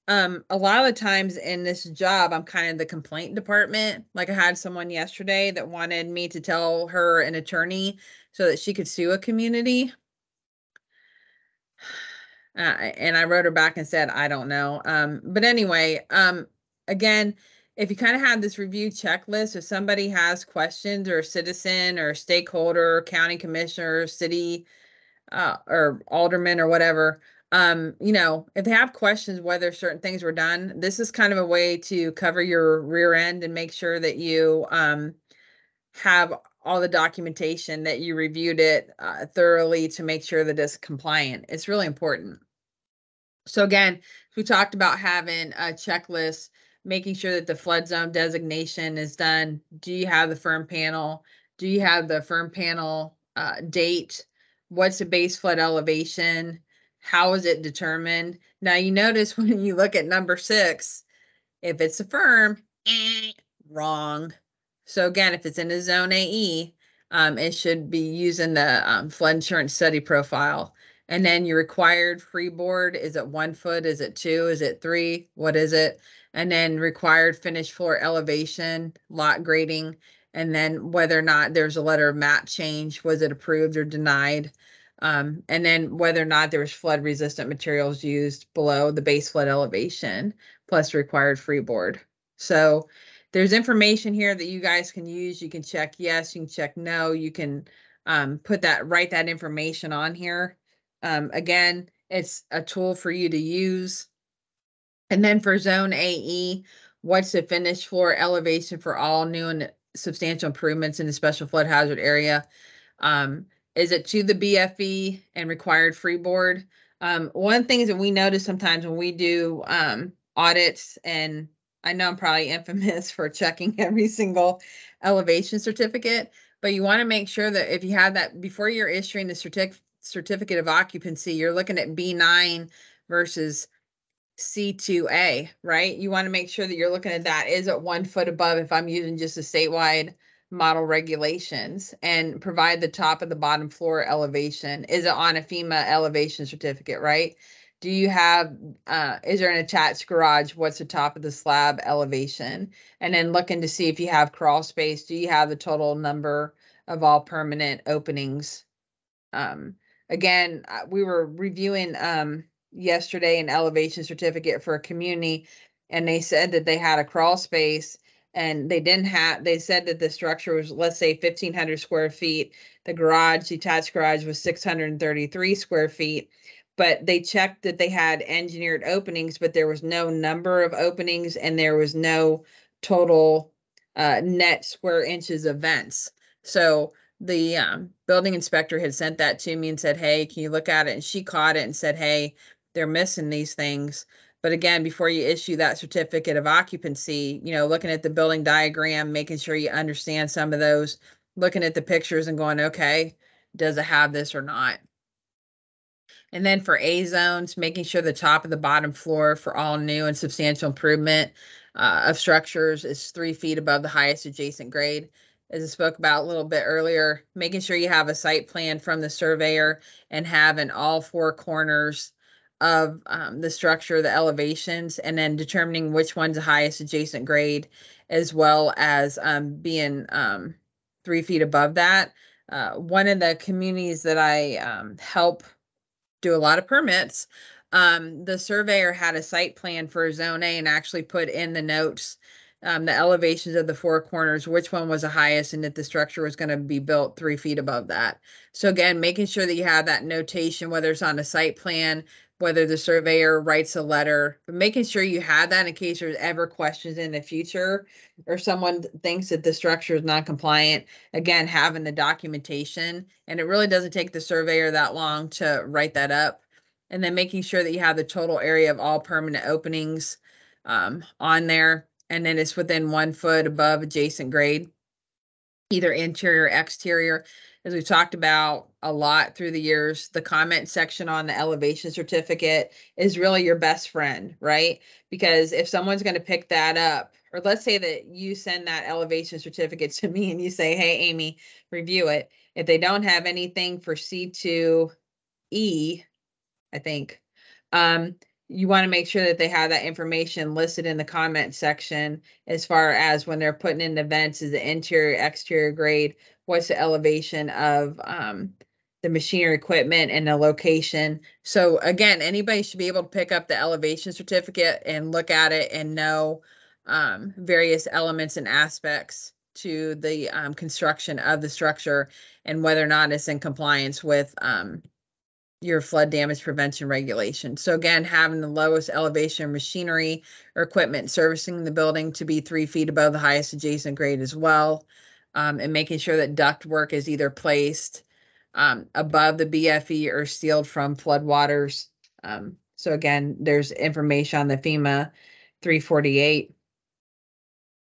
Speaker 2: um, a lot of the times in this job, I'm kind of the complaint department. Like I had someone yesterday that wanted me to tell her an attorney so that she could sue a community. And I wrote her back and said, I don't know. Um, but anyway, um, again, if you kind of have this review checklist, if somebody has questions or a citizen or a stakeholder, county commissioner, city uh, or alderman or whatever, um, you know, if they have questions whether certain things were done, this is kind of a way to cover your rear end and make sure that you um, have all the documentation that you reviewed it uh, thoroughly to make sure that it's compliant. It's really important. So again, we talked about having a checklist, making sure that the flood zone designation is done. Do you have the firm panel? Do you have the firm panel uh, date? What's the base flood elevation? How is it determined? Now you notice when you look at number six, if it's a firm, wrong. So again, if it's in a zone AE, um, it should be using the um, flood insurance study profile. And then your required freeboard, is it one foot? Is it two? Is it three? What is it? And then required finished floor elevation, lot grading, and then whether or not there's a letter of map change, was it approved or denied? Um, and then whether or not there was flood resistant materials used below the base flood elevation plus required freeboard. So there's information here that you guys can use. You can check yes, you can check no, you can um, put that, write that information on here. Um, again, it's a tool for you to use. And then for zone AE, what's the finished floor elevation for all new and substantial improvements in the special flood hazard area? Um, is it to the BFE and required freeboard? Um, one thing that we notice sometimes when we do um, audits, and I know I'm probably infamous for checking every single elevation certificate, but you want to make sure that if you have that before you're issuing the certificate certificate of occupancy, you're looking at B9 versus C2A, right? You want to make sure that you're looking at that. Is it one foot above if I'm using just a statewide model regulations and provide the top of the bottom floor elevation? Is it on a FEMA elevation certificate, right? Do you have, uh, is there an attached garage? What's the top of the slab elevation? And then looking to see if you have crawl space. Do you have the total number of all permanent openings? Um, again, uh, we were reviewing um, yesterday an elevation certificate for a community, and they said that they had a crawl space and they didn't have they said that the structure was let's say 1500 square feet. The garage detached garage was 633 square feet but they checked that they had engineered openings but there was no number of openings and there was no total uh, net square inches of vents. So the um, building inspector had sent that to me and said, Hey, can you look at it? And she caught it and said, Hey, they're missing these things. But again, before you issue that certificate of occupancy, you know, looking at the building diagram, making sure you understand some of those, looking at the pictures and going, okay, does it have this or not? And then for A zones, making sure the top of the bottom floor for all new and substantial improvement uh, of structures is three feet above the highest adjacent grade as I spoke about a little bit earlier, making sure you have a site plan from the surveyor and having all four corners of um, the structure, the elevations, and then determining which one's the highest adjacent grade, as well as um, being um, three feet above that. Uh, one of the communities that I um, help do a lot of permits, um, the surveyor had a site plan for zone A and actually put in the notes um, the elevations of the four corners, which one was the highest, and that the structure was going to be built three feet above that. So again, making sure that you have that notation, whether it's on a site plan, whether the surveyor writes a letter, but making sure you have that in case there's ever questions in the future or someone thinks that the structure is not compliant. Again, having the documentation, and it really doesn't take the surveyor that long to write that up. And then making sure that you have the total area of all permanent openings um, on there and then it's within one foot above adjacent grade, either interior or exterior. As we've talked about a lot through the years, the comment section on the elevation certificate is really your best friend, right? Because if someone's going to pick that up, or let's say that you send that elevation certificate to me and you say, hey, Amy, review it. If they don't have anything for C2E, I think, um, you want to make sure that they have that information listed in the comment section as far as when they're putting in events is the interior exterior grade? What's the elevation of um, the machinery equipment and the location? So again anybody should be able to pick up the elevation certificate and look at it and know um, various elements and aspects to the um, construction of the structure and whether or not it's in compliance with um, your flood damage prevention regulation. So again, having the lowest elevation machinery or equipment servicing the building to be three feet above the highest adjacent grade as well. Um, and making sure that duct work is either placed um, above the BFE or sealed from floodwaters. Um, so again, there's information on the FEMA 348.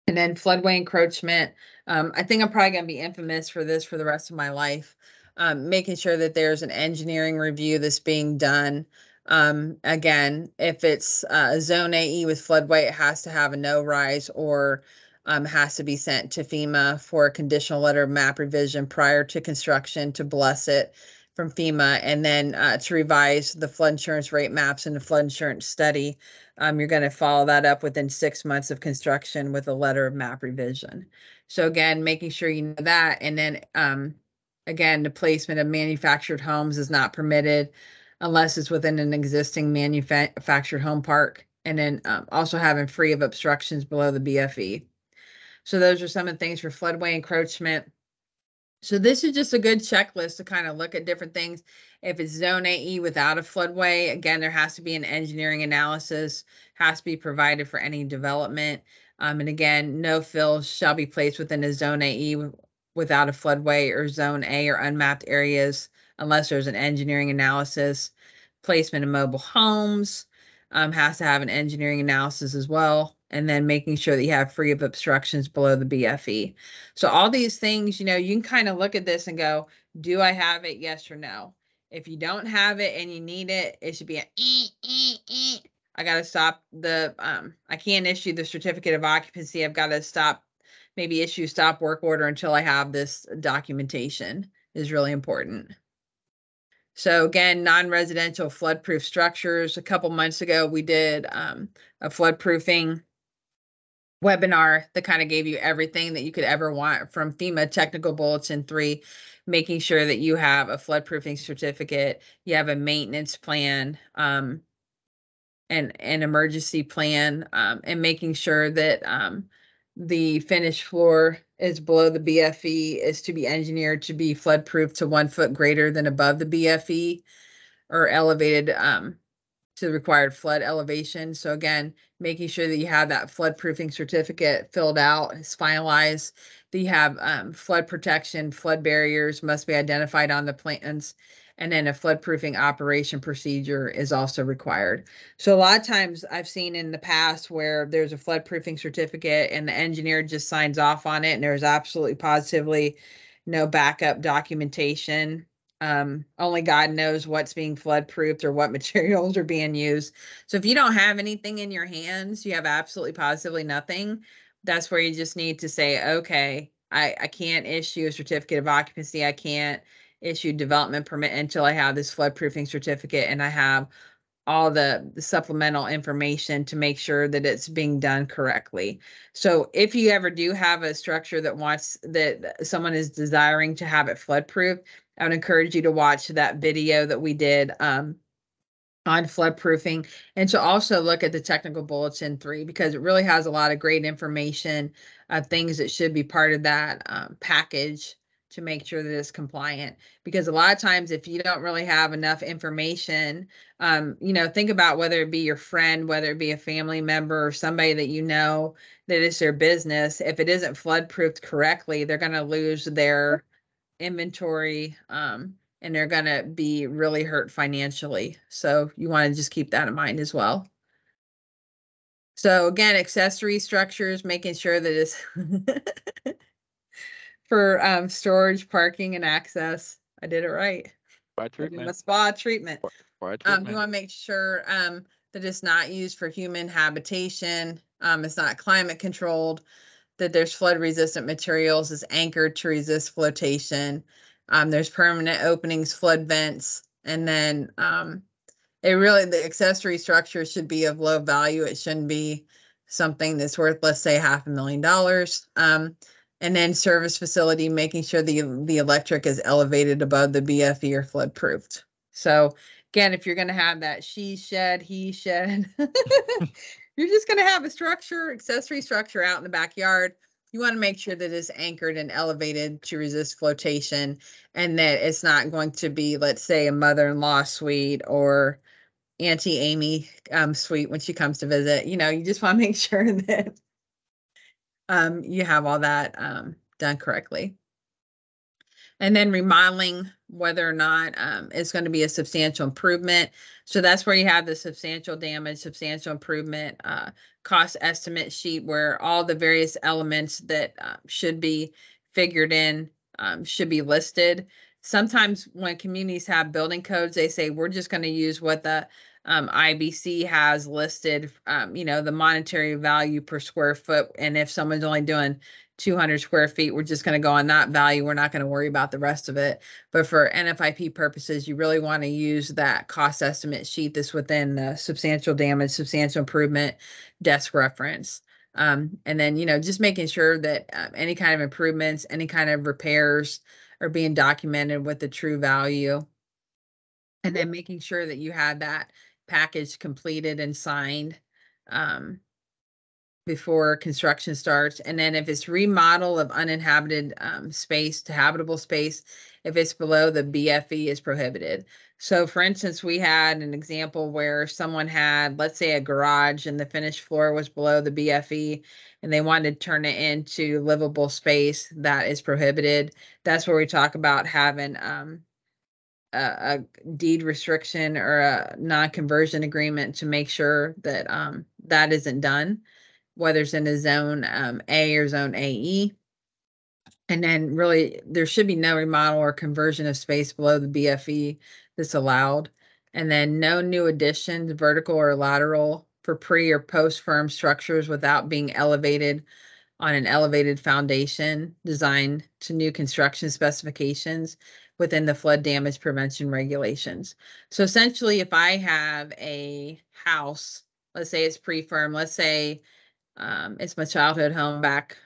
Speaker 2: And then floodway encroachment. Um, I think I'm probably going to be infamous for this for the rest of my life. Um, making sure that there's an engineering review that's being done. Um, again, if it's uh, zone AE with floodway, it has to have a no rise or um, has to be sent to FEMA for a conditional letter of map revision prior to construction to bless it from FEMA and then uh, to revise the flood insurance rate maps and the flood insurance study. Um, you're going to follow that up within six months of construction with a letter of map revision. So again, making sure you know that. And then um, again, the placement of manufactured homes is not permitted unless it's within an existing manufactured home park. And then um, also having free of obstructions below the BFE. So those are some of the things for floodway encroachment. So this is just a good checklist to kind of look at different things. If it's zone AE without a floodway, again, there has to be an engineering analysis, has to be provided for any development. Um, and again, no fills shall be placed within a zone AE without a floodway or zone A or unmapped areas unless there's an engineering analysis. Placement of mobile homes um, has to have an engineering analysis as well and then making sure that you have free of obstructions below the BFE. So all these things, you know, you can kind of look at this and go, do I have it? Yes or no. If you don't have it and you need it, it should be a eh, eh, eh. I got to stop the um I can't issue the certificate of occupancy. I've got to stop maybe issue stop work order until I have this documentation is really important. So again, non-residential flood-proof structures. A couple months ago, we did um, a flood-proofing webinar that kind of gave you everything that you could ever want from FEMA Technical Bulletin 3, making sure that you have a floodproofing certificate, you have a maintenance plan, um, and an emergency plan, um, and making sure that um, the finished floor is below the BFE is to be engineered to be floodproof to one foot greater than above the BFE or elevated um, to the required flood elevation. So again, making sure that you have that flood proofing certificate filled out, is finalized, that you have um, flood protection, flood barriers must be identified on the plans. And then a floodproofing operation procedure is also required. So a lot of times I've seen in the past where there's a floodproofing certificate and the engineer just signs off on it and there's absolutely positively no backup documentation um, only God knows what's being floodproofed or what materials are being used. So if you don't have anything in your hands, you have absolutely positively nothing. That's where you just need to say, okay, I, I can't issue a certificate of occupancy. I can't issue development permit until I have this flood proofing certificate and I have all the, the, supplemental information to make sure that it's being done correctly. So if you ever do have a structure that wants that someone is desiring to have it flood proof, I would encourage you to watch that video that we did um, on flood proofing and to also look at the technical bulletin three because it really has a lot of great information, uh, things that should be part of that um, package to make sure that it's compliant because a lot of times if you don't really have enough information um, you know think about whether it be your friend whether it be a family member or somebody that you know that is their business if it isn't flood proofed correctly they're going to lose their inventory um, and they're going to be really hurt financially. So you want to just keep that in mind as well. So again accessory structures making sure that it's for um, storage, parking, and access. I did it right.
Speaker 1: By
Speaker 2: I did
Speaker 1: treatment.
Speaker 2: my spa treatment. Um, you want to make sure um, that it's not used for human habitation. Um, it's not climate controlled. That there's flood resistant materials is anchored to resist flotation. Um, there's permanent openings, flood vents, and then um, it really the accessory structure should be of low value. It shouldn't be something that's worth, let's say, half a million dollars. Um, and then service facility, making sure the the electric is elevated above the BFE or flood proofed. So again, if you're gonna have that she shed, he shed, you're just going to have a structure, accessory structure out in the backyard. You want to make sure that it's anchored and elevated to resist flotation and that it's not going to be, let's say, a mother-in-law suite or Auntie Amy um, suite when she comes to visit. You know, you just want to make sure that um, you have all that um, done correctly. And then remodeling, whether or not um, it's going to be a substantial improvement. So that's where you have the substantial damage, substantial improvement uh, cost estimate sheet where all the various elements that uh, should be figured in um, should be listed. Sometimes when communities have building codes, they say we're just going to use what the um, IBC has listed, um, you know, the monetary value per square foot. And if someone's only doing 200 square feet, we're just going to go on that value. We're not going to worry about the rest of it. But for NFIP purposes, you really want to use that cost estimate sheet that's within the substantial damage, substantial improvement desk reference. Um, and then, you know, just making sure that um, any kind of improvements, any kind of repairs are being documented with the true value. And then making sure that you had that package completed and signed um, before construction starts. And then if it's remodel of uninhabited um, space to habitable space, if it's below the BFE is prohibited. So for instance, we had an example where someone had, let's say a garage and the finished floor was below the BFE and they wanted to turn it into livable space that is prohibited. That's where we talk about having um, a, a deed restriction or a non-conversion agreement to make sure that um, that isn't done, whether it's in a zone um, A or zone AE. And then really, there should be no remodel or conversion of space below the BFE that's allowed. And then no new additions, vertical or lateral, for pre or post firm structures without being elevated on an elevated foundation designed to new construction specifications within the flood damage prevention regulations. So essentially, if I have a house, let's say it's pre-firm, let's say um, it's my childhood home back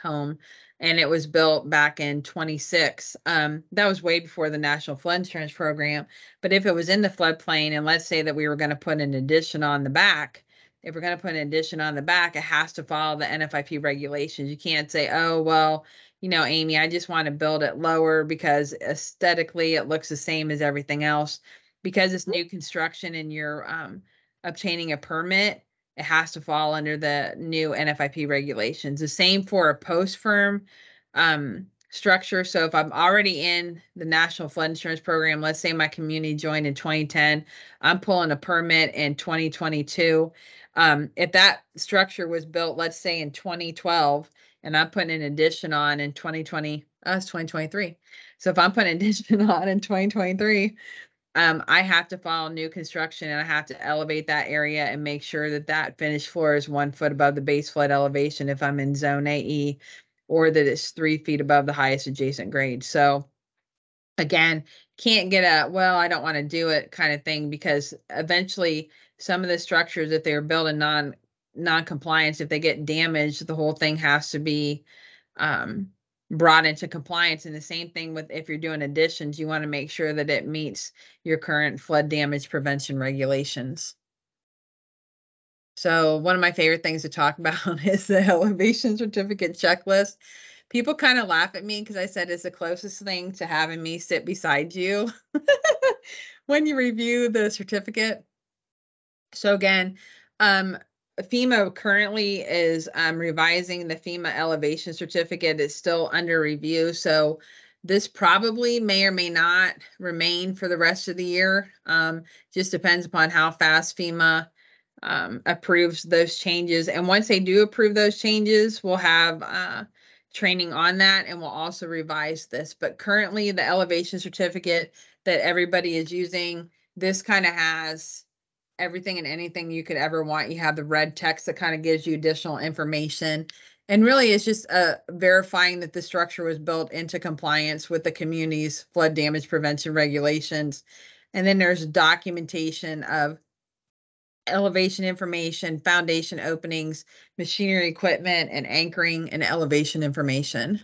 Speaker 2: home, and it was built back in 26. Um, that was way before the National Flood Insurance Program. But if it was in the floodplain, and let's say that we were going to put an addition on the back, if we're going to put an addition on the back, it has to follow the NFIP regulations. You can't say, oh, well, you know, Amy, I just want to build it lower because aesthetically it looks the same as everything else. Because it's new construction and you're um, obtaining a permit, it has to fall under the new NFIP regulations. The same for a post firm um, structure. So if I'm already in the National Flood Insurance Program, let's say my community joined in 2010, I'm pulling a permit in 2022. Um, if that structure was built, let's say in 2012, and I'm putting an addition on in 2020, uh, it's 2023. So if I'm putting an addition on in 2023, um, I have to follow new construction and I have to elevate that area and make sure that that finished floor is one foot above the base flood elevation if I'm in zone AE or that it's three feet above the highest adjacent grade. So again, can't get a, well, I don't want to do it kind of thing because eventually some of the structures, if they're built in non non-compliance if they get damaged the whole thing has to be um, brought into compliance. And the same thing with if you're doing additions you want to make sure that it meets your current flood damage prevention regulations. So one of my favorite things to talk about is the elevation certificate checklist. People kind of laugh at me because i said it's the closest thing to having me sit beside you when you review the certificate. So again um, FEMA currently is um, revising the FEMA elevation certificate. It's still under review. So this probably may or may not remain for the rest of the year. Um, just depends upon how fast FEMA um, approves those changes. And once they do approve those changes, we'll have uh, training on that and we'll also revise this. But currently, the elevation certificate that everybody is using, this kind of has everything and anything you could ever want. You have the red text that kind of gives you additional information. And really, it's just uh, verifying that the structure was built into compliance with the community's flood damage prevention regulations. And then there's documentation of elevation information, foundation openings, machinery equipment, and anchoring and elevation information.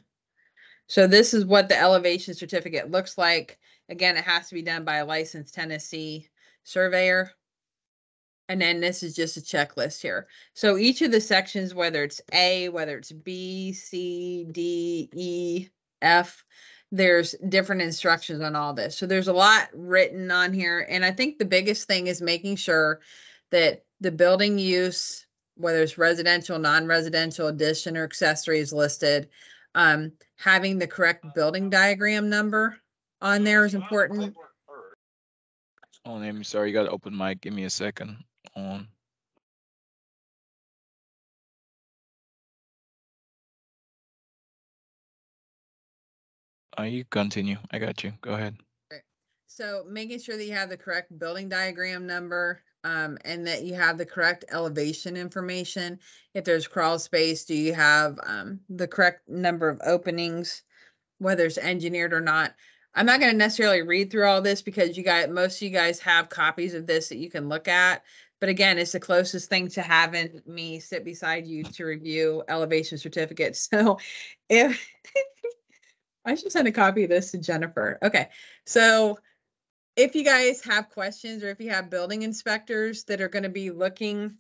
Speaker 2: So this is what the elevation certificate looks like. Again, it has to be done by a licensed Tennessee surveyor. And then this is just a checklist here. So each of the sections, whether it's A, whether it's B, C, D, E, F, there's different instructions on all this. So there's a lot written on here. And I think the biggest thing is making sure that the building use, whether it's residential, non-residential, addition or accessory is listed. Um, having the correct building diagram number on there is important.
Speaker 1: Oh, Amy, sorry, you got to open mic. Give me a second. On. Uh, you continue. I got you. Go ahead.
Speaker 2: So making sure that you have the correct building diagram number, um, and that you have the correct elevation information. If there's crawl space, do you have, um, the correct number of openings? Whether it's engineered or not. I'm not gonna necessarily read through all this because you guys, most of you guys have copies of this that you can look at. But again, it's the closest thing to having me sit beside you to review elevation certificates. So if I should send a copy of this to Jennifer. Okay, so if you guys have questions or if you have building inspectors that are going to be looking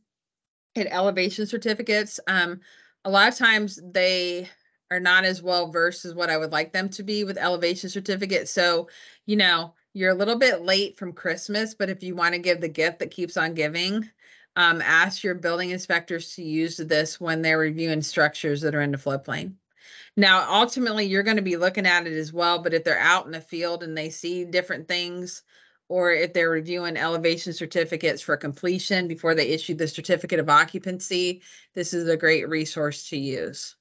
Speaker 2: at elevation certificates, um, a lot of times they are not as well versed as what I would like them to be with elevation certificates. So, you know, you're a little bit late from Christmas, but if you want to give the gift that keeps on giving, um, ask your building inspectors to use this when they're reviewing structures that are in the floodplain. Now, ultimately, you're going to be looking at it as well, but if they're out in the field and they see different things, or if they're reviewing elevation certificates for completion before they issue the certificate of occupancy, this is a great resource to use.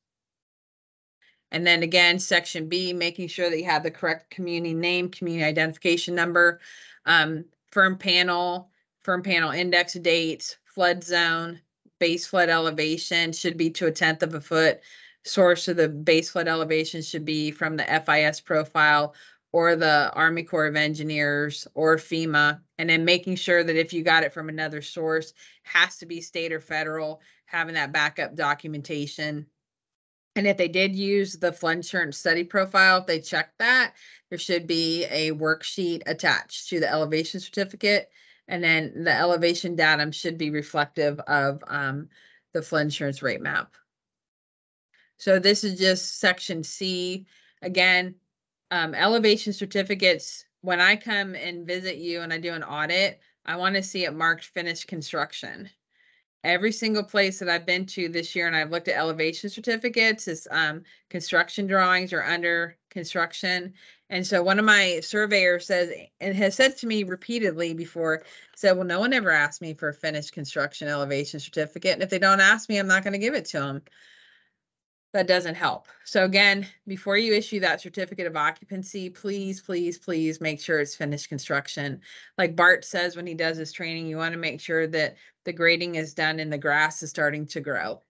Speaker 2: And then again, section B, making sure that you have the correct community name, community identification number, um, firm panel, firm panel index dates, flood zone, base flood elevation should be to a tenth of a foot. Source of the base flood elevation should be from the FIS profile or the Army Corps of Engineers or FEMA. And then making sure that if you got it from another source, has to be state or federal, having that backup documentation. And if they did use the flood insurance study profile, if they checked that, there should be a worksheet attached to the elevation certificate. And then the elevation datum should be reflective of um, the flood insurance rate map. So this is just section C. Again, um, elevation certificates, when I come and visit you and I do an audit, I want to see it marked finished construction. Every single place that I've been to this year and I've looked at elevation certificates is um, construction drawings are under construction. And so one of my surveyors says, and has said to me repeatedly before, said, well, no one ever asked me for a finished construction elevation certificate. And if they don't ask me, I'm not going to give it to them that doesn't help. So again, before you issue that certificate of occupancy, please, please, please make sure it's finished construction. Like Bart says when he does his training, you want to make sure that the grading is done and the grass is starting to grow.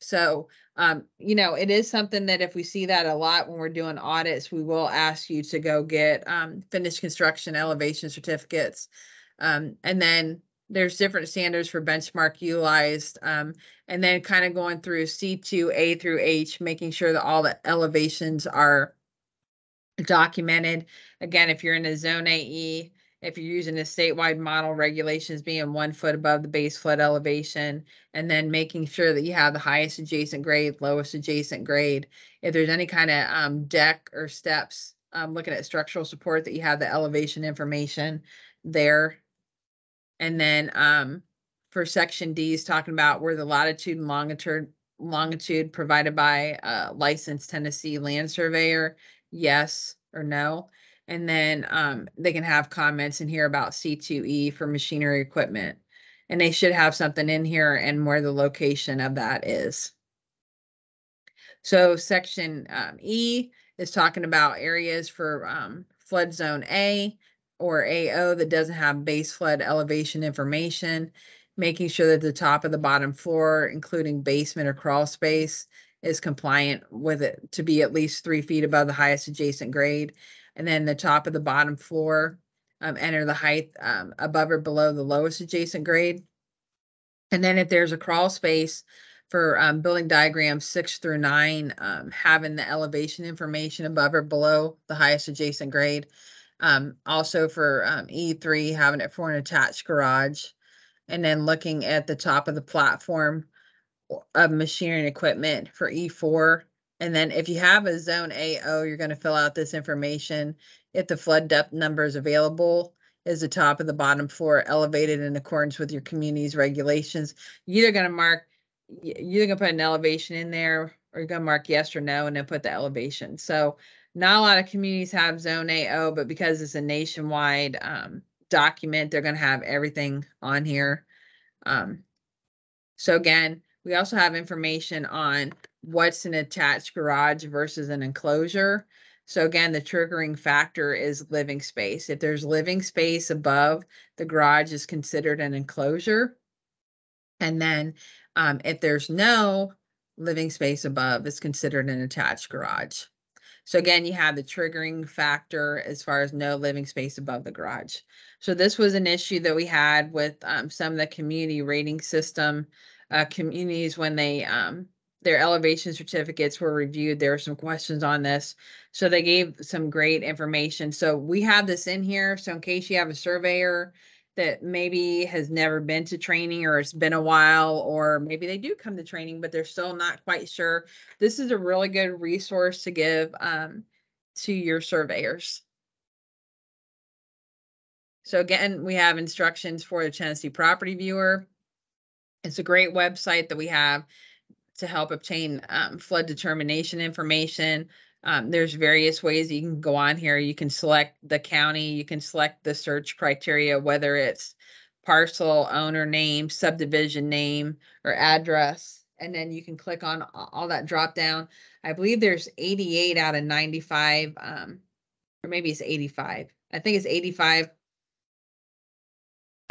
Speaker 2: So, um, you know, it is something that if we see that a lot when we're doing audits, we will ask you to go get um, finished construction elevation certificates. Um, and then there's different standards for benchmark utilized um, and then kind of going through c2 a through h making sure that all the elevations are documented again if you're in a zone ae if you're using a statewide model regulations being one foot above the base flood elevation and then making sure that you have the highest adjacent grade lowest adjacent grade if there's any kind of um, deck or steps um, looking at structural support that you have the elevation information there and then um, for section D is talking about where the latitude and longitude longitude provided by a licensed Tennessee land surveyor, yes or no. And then um, they can have comments in here about C2E for machinery equipment. And they should have something in here and where the location of that is. So section um, E is talking about areas for um, flood zone A or AO that doesn't have base flood elevation information, making sure that the top of the bottom floor, including basement or crawl space, is compliant with it to be at least three feet above the highest adjacent grade. And then the top of the bottom floor, um, enter the height um, above or below the lowest adjacent grade. And then if there's a crawl space for um, building diagrams six through nine, um, having the elevation information above or below the highest adjacent grade. Um, also for um, E3, having it for an attached garage. and then looking at the top of the platform of machinery and equipment for E4. And then if you have a zone AO, you're going to fill out this information. If the flood depth number is available, is the top of the bottom floor elevated in accordance with your community's regulations? You're either going to mark, you're going to put an elevation in there or you're going to mark yes or no and then put the elevation. So not a lot of communities have zone AO, but because it's a nationwide um, document, they're going to have everything on here. Um, so again, we also have information on what's an attached garage versus an enclosure. So again, the triggering factor is living space. If there's living space above, the garage is considered an enclosure. And then um, if there's no living space above, it's considered an attached garage. So again, you have the triggering factor as far as no living space above the garage. So this was an issue that we had with um, some of the community rating system uh, communities when they um, their elevation certificates were reviewed. There were some questions on this, so they gave some great information. So we have this in here. So in case you have a surveyor that maybe has never been to training or it's been a while, or maybe they do come to training, but they're still not quite sure. This is a really good resource to give um, to your surveyors. So again, we have instructions for the Tennessee Property Viewer. It's a great website that we have to help obtain um, flood determination information. Um, there's various ways you can go on here. You can select the county, you can select the search criteria, whether it's parcel, owner name, subdivision name, or address. And then you can click on all that drop down. I believe there's 88 out of 95, um, or maybe it's 85. I think it's 85.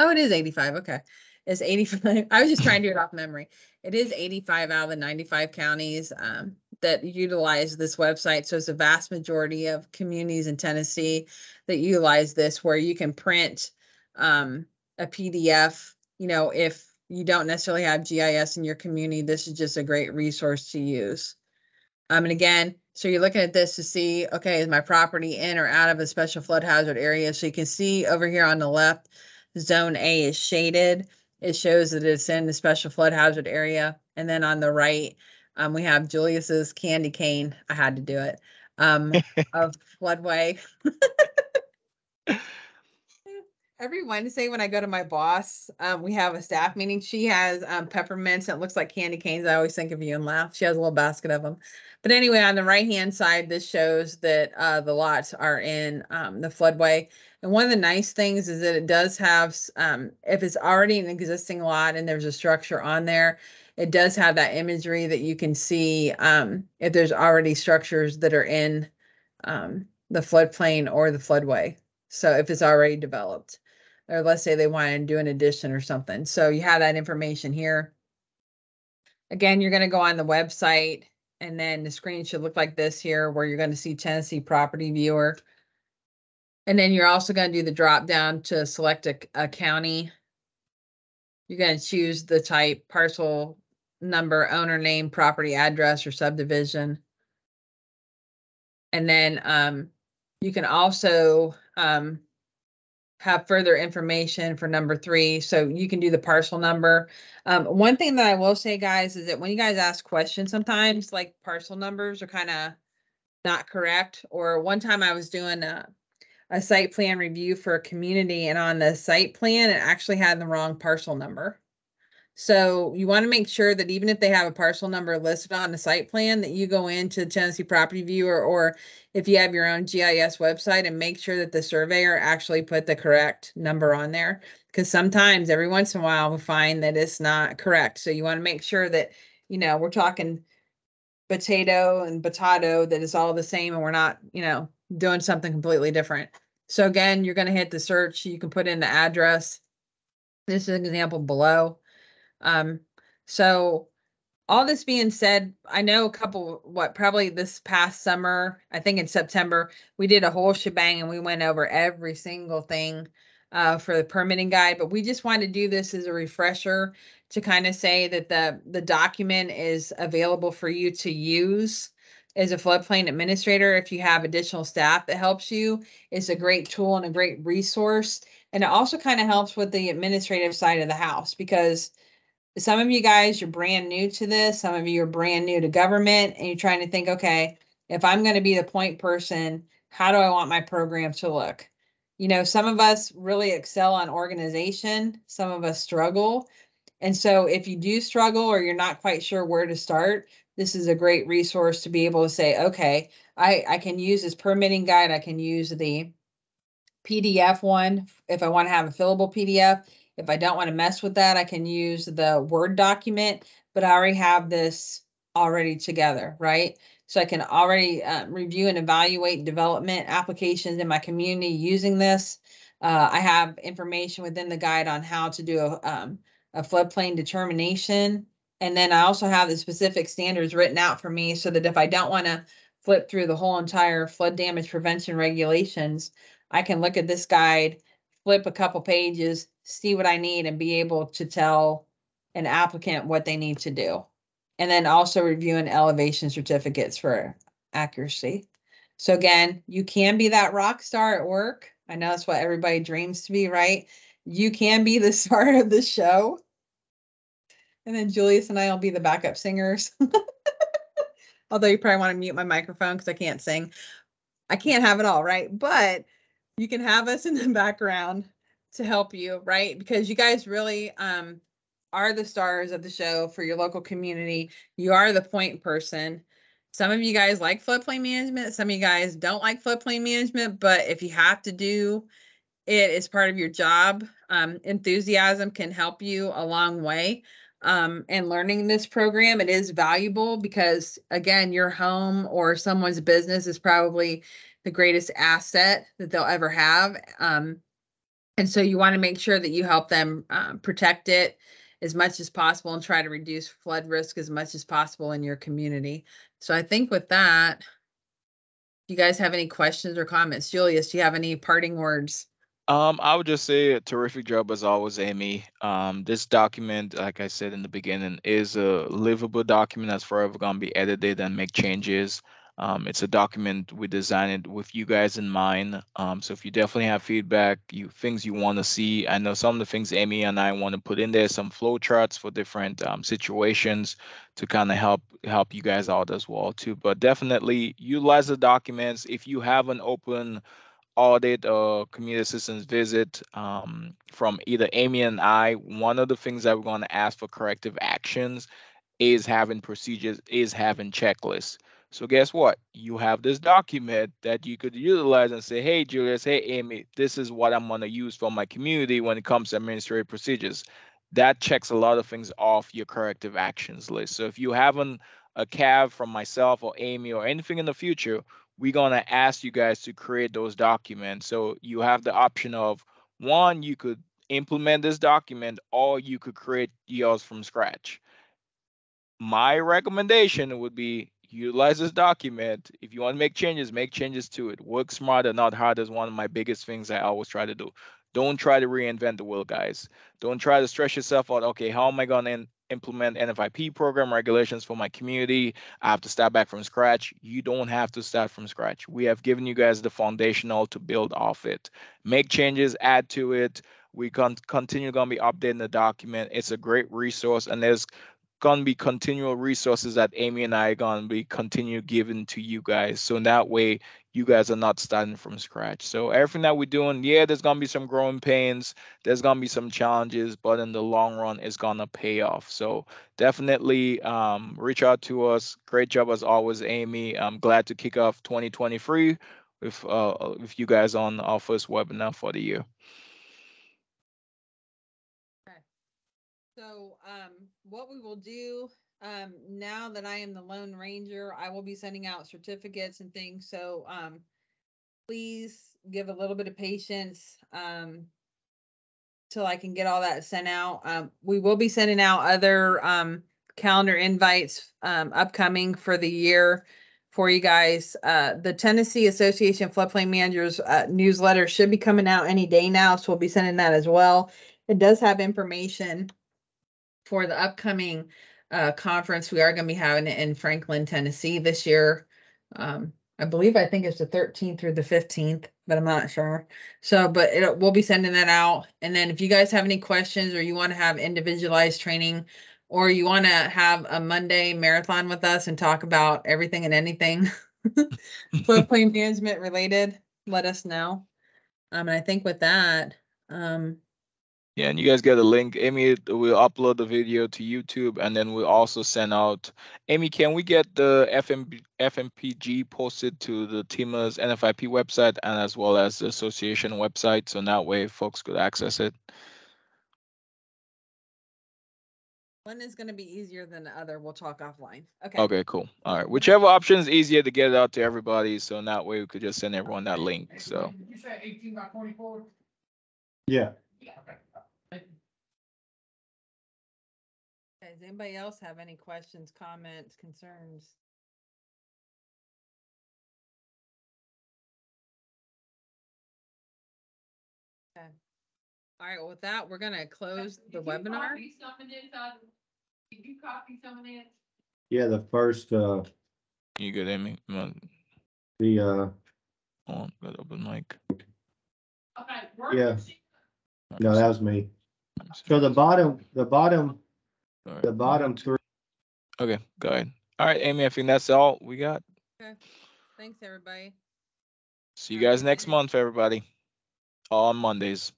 Speaker 2: Oh, it is 85. Okay. It's 85. I was just trying to do it off memory. It is 85 out of the 95 counties um, that utilize this website. So it's a vast majority of communities in Tennessee that utilize this, where you can print um, a PDF. You know, if you don't necessarily have GIS in your community, this is just a great resource to use. Um, and again, so you're looking at this to see, okay, is my property in or out of a special flood hazard area? So you can see over here on the left, zone A is shaded. It shows that it's in the special flood hazard area. And then on the right, um, we have Julius's candy cane. I had to do it. Um, of floodway. Every Wednesday when I go to my boss, um, we have a staff meeting. She has um, peppermints. It looks like candy canes. I always think of you and laugh. She has a little basket of them. But anyway, on the right hand side, this shows that uh, the lots are in um, the floodway. And one of the nice things is that it does have, um, if it's already an existing lot and there's a structure on there, it does have that imagery that you can see um, if there's already structures that are in um, the floodplain or the floodway. So if it's already developed, or let's say they want to do an addition or something. So you have that information here. Again, you're going to go on the website and then the screen should look like this here where you're going to see Tennessee Property Viewer. And then you're also going to do the drop down to select a, a county. You're going to choose the type parcel number, owner name, property address, or subdivision. And then um, you can also um, have further information for number three. So you can do the parcel number. Um, one thing that I will say, guys, is that when you guys ask questions, sometimes like parcel numbers are kind of not correct. Or one time I was doing a, a site plan review for a community and on the site plan, it actually had the wrong parcel number. So you want to make sure that even if they have a parcel number listed on the site plan, that you go into the Tennessee Property Viewer or if you have your own GIS website and make sure that the surveyor actually put the correct number on there. Because sometimes every once in a while we find that it's not correct. So you want to make sure that, you know, we're talking potato and potato, that it's all the same and we're not, you know, doing something completely different. So again, you're going to hit the search. You can put in the address. This is an example below. Um, so all this being said, I know a couple, what, probably this past summer, I think in September, we did a whole shebang and we went over every single thing uh, for the permitting guide, but we just wanted to do this as a refresher to kind of say that the, the document is available for you to use. as a floodplain administrator, if you have additional staff that helps you, it's a great tool and a great resource. And it also kind of helps with the administrative side of the house because some of you guys, you're brand new to this, some of you are brand new to government, and you're trying to think, okay, if I'm going to be the point person, how do I want my program to look? You know, some of us really excel on organization, some of us struggle. And so if you do struggle or you're not quite sure where to start, this is a great resource to be able to say, okay, I, I can use this permitting guide. I can use the PDF one if I want to have a fillable PDF. If I don't want to mess with that, I can use the Word document, but I already have this already together, right? So I can already uh, review and evaluate development applications in my community using this. Uh, I have information within the guide on how to do a, um, a floodplain determination. And then I also have the specific standards written out for me so that if I don't want to flip through the whole entire flood damage prevention regulations, I can look at this guide, flip a couple pages, see what I need and be able to tell an applicant what they need to do. And then also reviewing elevation certificates for accuracy. So again, you can be that rock star at work. I know that's what everybody dreams to be, right? You can be the star of the show. And then Julius and I will be the backup singers. Although you probably want to mute my microphone because I can't sing. I can't have it all, right? But you can have us in the background to help you, right? Because you guys really um are the stars of the show for your local community. You are the point person. Some of you guys like floodplain management, some of you guys don't like floodplain management, but if you have to do it as part of your job, um, enthusiasm can help you a long way. Um, and learning this program, it is valuable because again, your home or someone's business is probably the greatest asset that they'll ever have. Um, and so you want to make sure that you help them um, protect it as much as possible and try to reduce flood risk as much as possible in your community. So I think with that, do you guys have any questions or comments? Julius, do you have any parting words?
Speaker 1: Um, I would just say a terrific job as always, Amy. Um, this document, like I said in the beginning, is a livable document that's forever gonna be edited and make changes. Um, it's a document we designed it with you guys in mind. Um, so if you definitely have feedback, you things you want to see, I know some of the things Amy and I want to put in there, some flow charts for different um, situations to kind of help help you guys out as well too. But definitely utilize the documents. If you have an open audit or community assistance visit um, from either Amy and I, one of the things that we're going to ask for corrective actions is having procedures, is having checklists. So guess what? You have this document that you could utilize and say, hey, Julius, hey, Amy, this is what I'm going to use for my community when it comes to administrative procedures. That checks a lot of things off your corrective actions list. So if you have an, a CAV from myself or Amy or anything in the future, we're going to ask you guys to create those documents. So you have the option of one, you could implement this document or you could create yours from scratch. My recommendation would be utilize this document. If you want to make changes, make changes to it. Work smarter, not harder is one of my biggest things I always try to do. Don't try to reinvent the wheel, guys. Don't try to stress yourself out. Okay, how am I going to implement NFIP program regulations for my community? I have to start back from scratch. You don't have to start from scratch. We have given you guys the foundational to build off it. Make changes, add to it. We can continue going to be updating the document. It's a great resource, and there's gonna be continual resources that Amy and I are gonna be continue giving to you guys. So in that way, you guys are not starting from scratch. So everything that we're doing, yeah, there's gonna be some growing pains, there's gonna be some challenges, but in the long run, it's gonna pay off. So definitely um, reach out to us. Great job as always, Amy. I'm glad to kick off 2023 with uh, with you guys on our first webinar for the year.
Speaker 2: So um, what we will do um, now that I am the Lone Ranger, I will be sending out certificates and things. So um, please give a little bit of patience um, till I can get all that sent out. Um, we will be sending out other um, calendar invites um, upcoming for the year for you guys. Uh, the Tennessee Association Floodplain Managers uh, newsletter should be coming out any day now, so we'll be sending that as well. It does have information for the upcoming uh, conference. We are going to be having it in Franklin, Tennessee this year. Um, I believe, I think it's the thirteenth through the fifteenth, but I'm not sure. So, but it, we'll be sending that out. And then if you guys have any questions or you want to have individualized training or you want to have a Monday marathon with us and talk about everything and anything floodplain management related, let us know. Um, and I think with that, um,
Speaker 1: Yeah, and you guys get a link. Amy will upload the video to YouTube and then we'll also send out. Amy, can we get the FM, FMPG posted to the TEMA's NFIP website and as well as the association website? So that way folks could access it.
Speaker 2: one is gonna be easier than the other. We'll talk offline. Okay.
Speaker 1: Okay, cool. All right, whichever option is easier to get it out to everybody. So that way we could just send everyone that link. So.
Speaker 5: Did you say eighteen by twenty-four?
Speaker 6: Yeah,
Speaker 5: Okay.
Speaker 2: Does anybody else have any questions, comments, concerns? Okay. All right, well, with that, we're gonna close the
Speaker 7: Did you
Speaker 2: webinar.
Speaker 7: copy Some of this, uh, did you copy some of this?
Speaker 6: yeah, the first, uh,
Speaker 1: You good, Amy?
Speaker 6: The, uh,
Speaker 1: Hold on, got open mic.
Speaker 7: Okay. work
Speaker 6: Yeah.
Speaker 7: machine.
Speaker 6: no, that was me. So the bottom, the bottom,
Speaker 1: All right.
Speaker 6: the bottom three,
Speaker 1: Okay, go ahead. All right, Amy, I think that's all we got. Okay.
Speaker 2: Thanks, everybody.
Speaker 1: See you guys next month, everybody. All on Mondays.